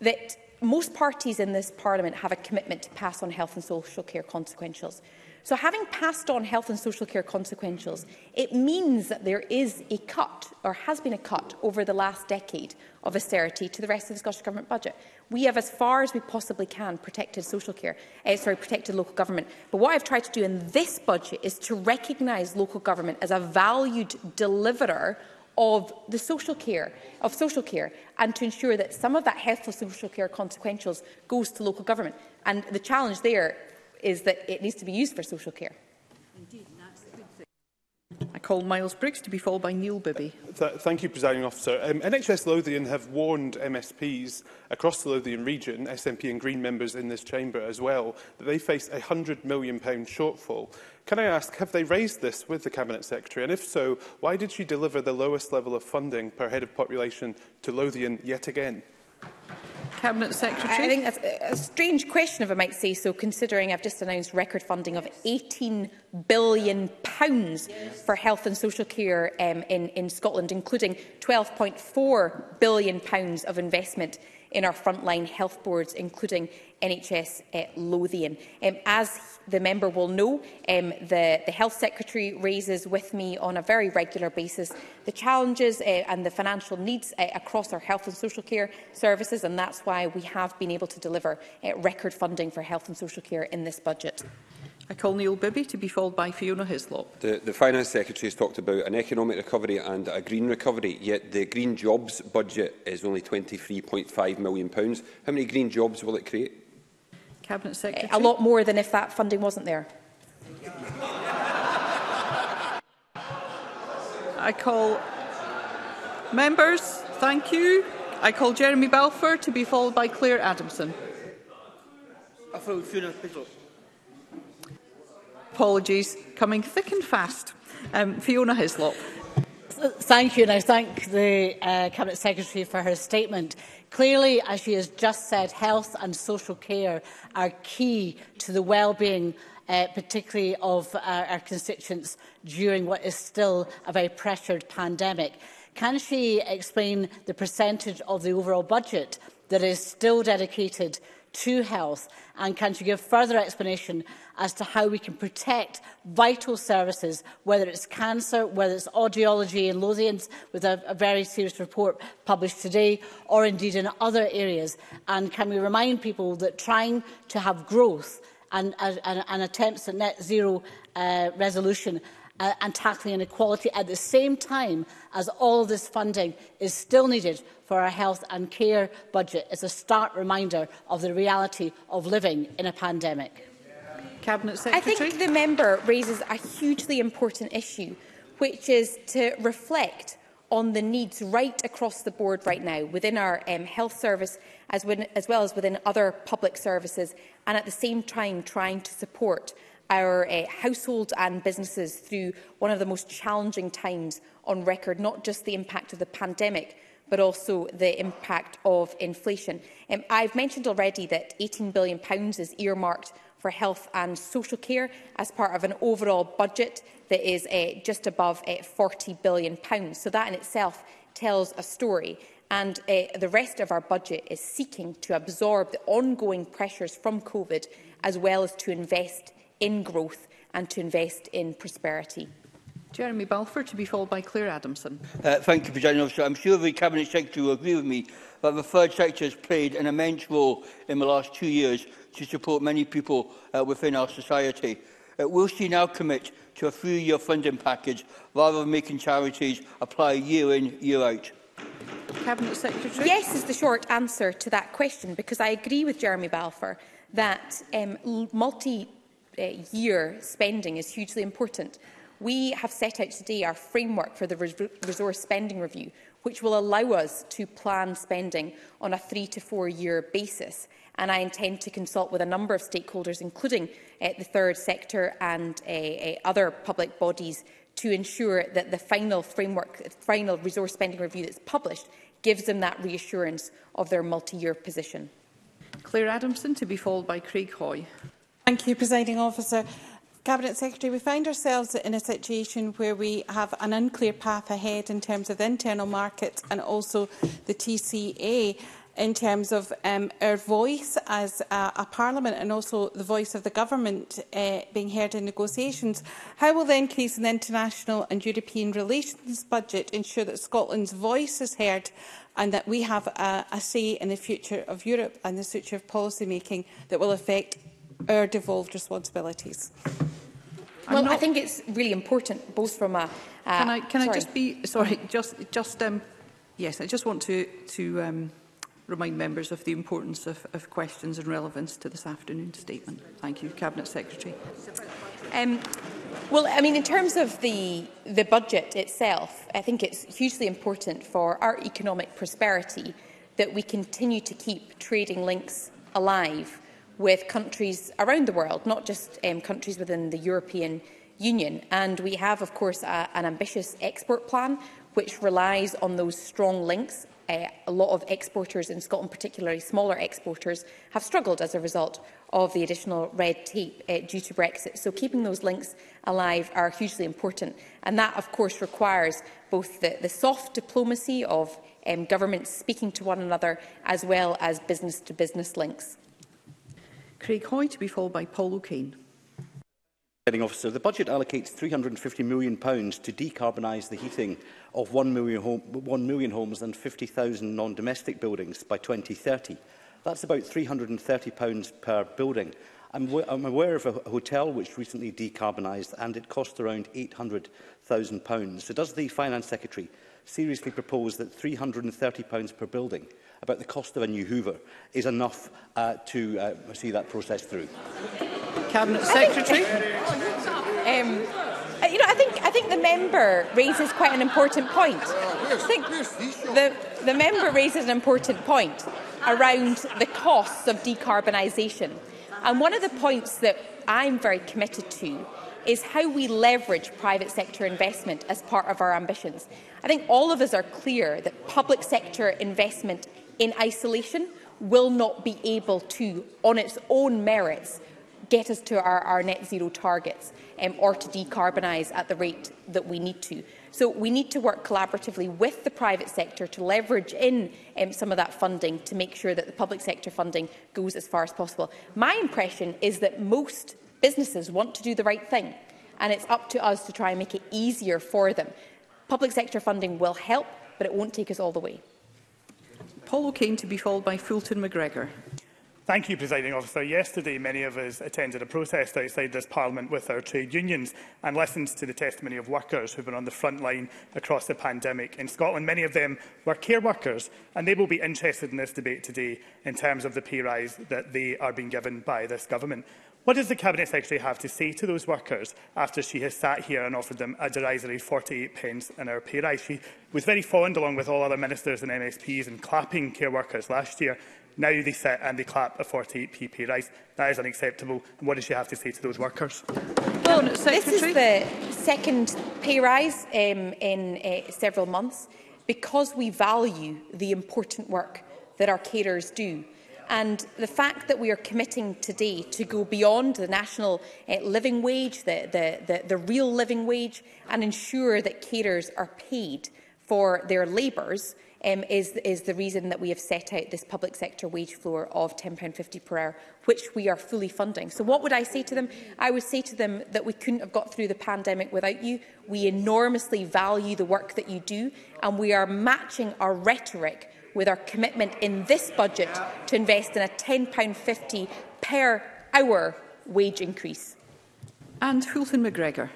that most parties in this parliament have a commitment to pass on health and social care consequentials. So having passed on health and social care consequentials, it means that there is a cut, or has been a cut, over the last decade of austerity to the rest of the Scottish Government budget. We have, as far as we possibly can, protected social care, eh, sorry, protected local government. But what I've tried to do in this budget is to recognise local government as a valued deliverer of the social care of social care and to ensure that some of that health or social care consequentials goes to local government. And the challenge there is that it needs to be used for social care. I call Miles Briggs to be followed by Neil Bibby. Th thank you, Presiding Officer. Um, NHS Lothian have warned MSPs across the Lothian region, SNP and Green members in this chamber as well, that they face a £100 million shortfall. Can I ask, have they raised this with the Cabinet Secretary? And if so, why did she deliver the lowest level of funding per head of population to Lothian yet again? Cabinet Secretary. I think that's a strange question, if I might say so, considering I've just announced record funding of £18 billion pounds yes. for health and social care um, in, in Scotland, including £12.4 billion pounds of investment in our frontline health boards, including NHS uh, eh, Lothian. Um, as the member will know, um, the, the Health Secretary raises with me on a very regular basis the challenges uh, and the financial needs uh, across our health and social care services, and that's why we have been able to deliver uh, record funding for health and social care in this budget. I call Neil Bibby to be followed by Fiona Hislop. The, the Finance Secretary has talked about an economic recovery and a green recovery, yet the green jobs budget is only £23.5 million. Pounds. How many green jobs will it create? Cabinet eh, Secretary. A lot more than if that funding wasn't there. I call members, thank you. I call Jeremy Balfour to be followed by Claire Adamson. I follow Fiona Hislop apologies coming thick and fast. Um, Fiona Hislop. Thank you, and I thank the uh, Cabinet Secretary for her statement. Clearly, as she has just said, health and social care are key to the well-being uh, particularly of our, uh, our constituents during what is still a very pressured pandemic. Can she explain the percentage of the overall budget that is still dedicated to health? And can she give further explanation as to how we can protect vital services, whether it's cancer, whether it's audiology in Lothians, with a, a very serious report published today, or indeed in other areas? And can we remind people that trying to have growth and, and, and attempts at net zero uh, resolution uh, and tackling inequality at the same time as all this funding is still needed for our health and care budget is a stark reminder of the reality of living in a pandemic. Cabinet Secretary. I think the member raises a hugely important issue, which is to reflect on the needs right across the board right now within our um, health service as, when, as well as within other public services and at the same time trying to support our uh, eh, households and businesses through one of the most challenging times on record, not just the impact of the pandemic, but also the impact of inflation. Um, I've mentioned already that £18 billion is earmarked for health and social care as part of an overall budget that is uh, just above uh, eh, £40 billion. So that in itself tells a story. And uh, the rest of our budget is seeking to absorb the ongoing pressures from COVID as well as to invest in growth and to invest in prosperity. Jeremy Balfour to be followed by Claire Adamson. Uh, thank you, President Officer. I'm sure the Cabinet Secretary will agree with me that the third sector has played an immense role in the last two years to support many people uh, within our society. Uh, will she now commit to a three-year funding package rather than making charities apply year in, year out? Cabinet Secretary? Yes is the short answer to that question because I agree with Jeremy Balfour that um, multi uh, year spending is hugely important. We have set out today our framework for the res resource spending review, which will allow us to plan spending on a three to four year basis. And I intend to consult with a number of stakeholders, including uh, the third sector and uh, uh, other public bodies, to ensure that the final framework, final resource spending review that's published gives them that reassurance of their multi-year position. Claire Adamson to be followed by Craig Hoy. Thank you, Presiding Officer. Cabinet Secretary, we find ourselves in a situation where we have an unclear path ahead in terms of the internal market and also the TCA in terms of um, our voice as a, a parliament and also the voice of the government uh, being heard in negotiations. How will the increase in the international and European relations budget ensure that Scotland's voice is heard and that we have a, a say in the future of Europe and the future of policy making that will affect our devolved responsibilities. well, not... I think it's really important, both from a... Uh, can I, can I just be... Sorry, just... just um, yes, I just want to, to um, remind members of the importance of, of questions and relevance to this afternoon's statement. Thank you, Cabinet Secretary. Um, well, I mean, in terms of the, the budget itself, I think it's hugely important for our economic prosperity that we continue to keep trading links alive with countries around the world, not just um, countries within the European Union. And we have, of course, a, an ambitious export plan which relies on those strong links. Uh, a lot of exporters in Scotland, particularly smaller exporters, have struggled as a result of the additional red tape uh, due to Brexit. So keeping those links alive are hugely important. And that, of course, requires both the, the soft diplomacy of um, governments speaking to one another as well as business-to-business -business links. Craig Hoy to be followed by Paul O'Kane. Officer, the budget allocates £350 million to decarbonise the heating of 1 million, home, 1 million homes and 50,000 non-domestic buildings by 2030. That's about £330 per building. I'm, I'm aware of a hotel which recently decarbonised and it cost around £800,000. So does the Finance Secretary seriously propose that £330 per building about the cost of a new Hoover is enough uh, to uh, see that process through. Cabinet Secretary. um, uh, you know, I think, I think the member raises quite an important point. I uh, think the, the member raises an important point around the costs of decarbonisation. And one of the points that I'm very committed to is how we leverage private sector investment as part of our ambitions. I think all of us are clear that public sector investment in isolation will not be able to, on its own merits, get us to our, our net zero targets um, or to decarbonise at the rate that we need to. So we need to work collaboratively with the private sector to leverage in um, some of that funding to make sure that the public sector funding goes as far as possible. My impression is that most businesses want to do the right thing and it's up to us to try and make it easier for them. Public sector funding will help, but it won't take us all the way. Paul O'Kane to be followed by Fulton McGregor. Thank you, Presiding Officer. Yesterday, many of us attended a protest outside this Parliament with our trade unions and listened to the testimony of workers who have been on the front line across the pandemic. In Scotland, many of them were care workers, and they will be interested in this debate today in terms of the pay rise that they are being given by this government. What does the Cabinet Secretary have to say to those workers after she has sat here and offered them a derisory 48 pence an hour pay rise? She was very fond, along with all other ministers and MSPs, and clapping care workers last year. Now they sit and they clap a 48p pay rise. That is unacceptable. And what does she have to say to those workers? Well, this is the second pay rise um, in uh, several months because we value the important work that our carers do. And the fact that we are committing today to go beyond the national uh, living wage, the, the, the, the real living wage, and ensure that carers are paid for their labours um, is, is the reason that we have set out this public sector wage floor of £10.50 per hour, which we are fully funding. So what would I say to them? I would say to them that we couldn't have got through the pandemic without you. We enormously value the work that you do, and we are matching our rhetoric with our commitment in this budget to invest in a £10.50 per hour wage increase. And Hulton McGregor.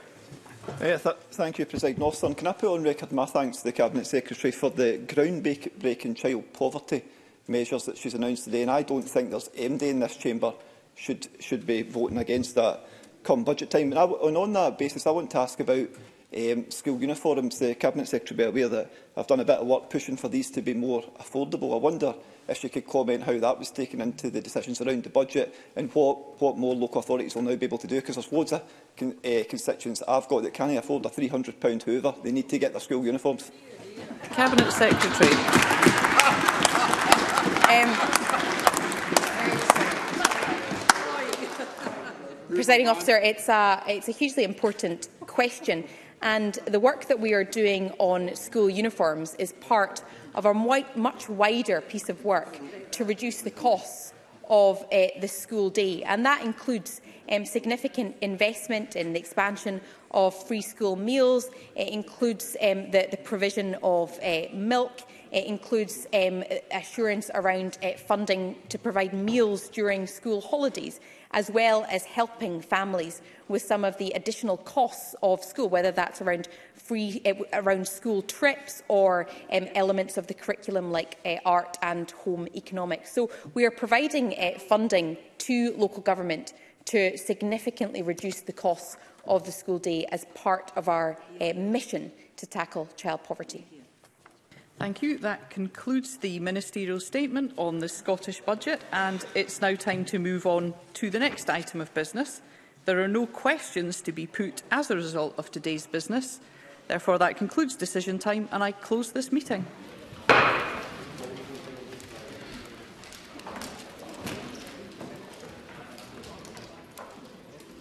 Uh, yeah, th thank you, President Austin. Can I put on record my thanks to the Cabinet Secretary for the ground child poverty measures that she's announced today, and I don't think there's MD in this chamber should should be voting against that come budget time. And, I, and on that basis, I want to ask about um, school uniforms. The Cabinet Secretary will be aware that I've done a bit of work pushing for these to be more affordable. I wonder if she could comment how that was taken into the decisions around the budget and what, what more local authorities will now be able to do, because there's loads of con uh, constituents I've got that can't afford a £300 hoover. They need to get their school uniforms. Cabinet Secretary. um, Presiding officer, it's a, it's a hugely important question. And the work that we are doing on school uniforms is part of a much wider piece of work to reduce the costs of uh, the school day. And that includes um, significant investment in the expansion of free school meals. It includes um, the, the provision of uh, milk. It includes um, assurance around uh, funding to provide meals during school holidays as well as helping families with some of the additional costs of school, whether that's around free eh, around school trips or um, elements of the curriculum like uh, art and home economics. So we are providing uh, funding to local government to significantly reduce the costs of the school day as part of our uh, mission to tackle child poverty. Thank you. That concludes the ministerial statement on the Scottish budget and it's now time to move on to the next item of business. There are no questions to be put as a result of today's business. Therefore, that concludes decision time and I close this meeting.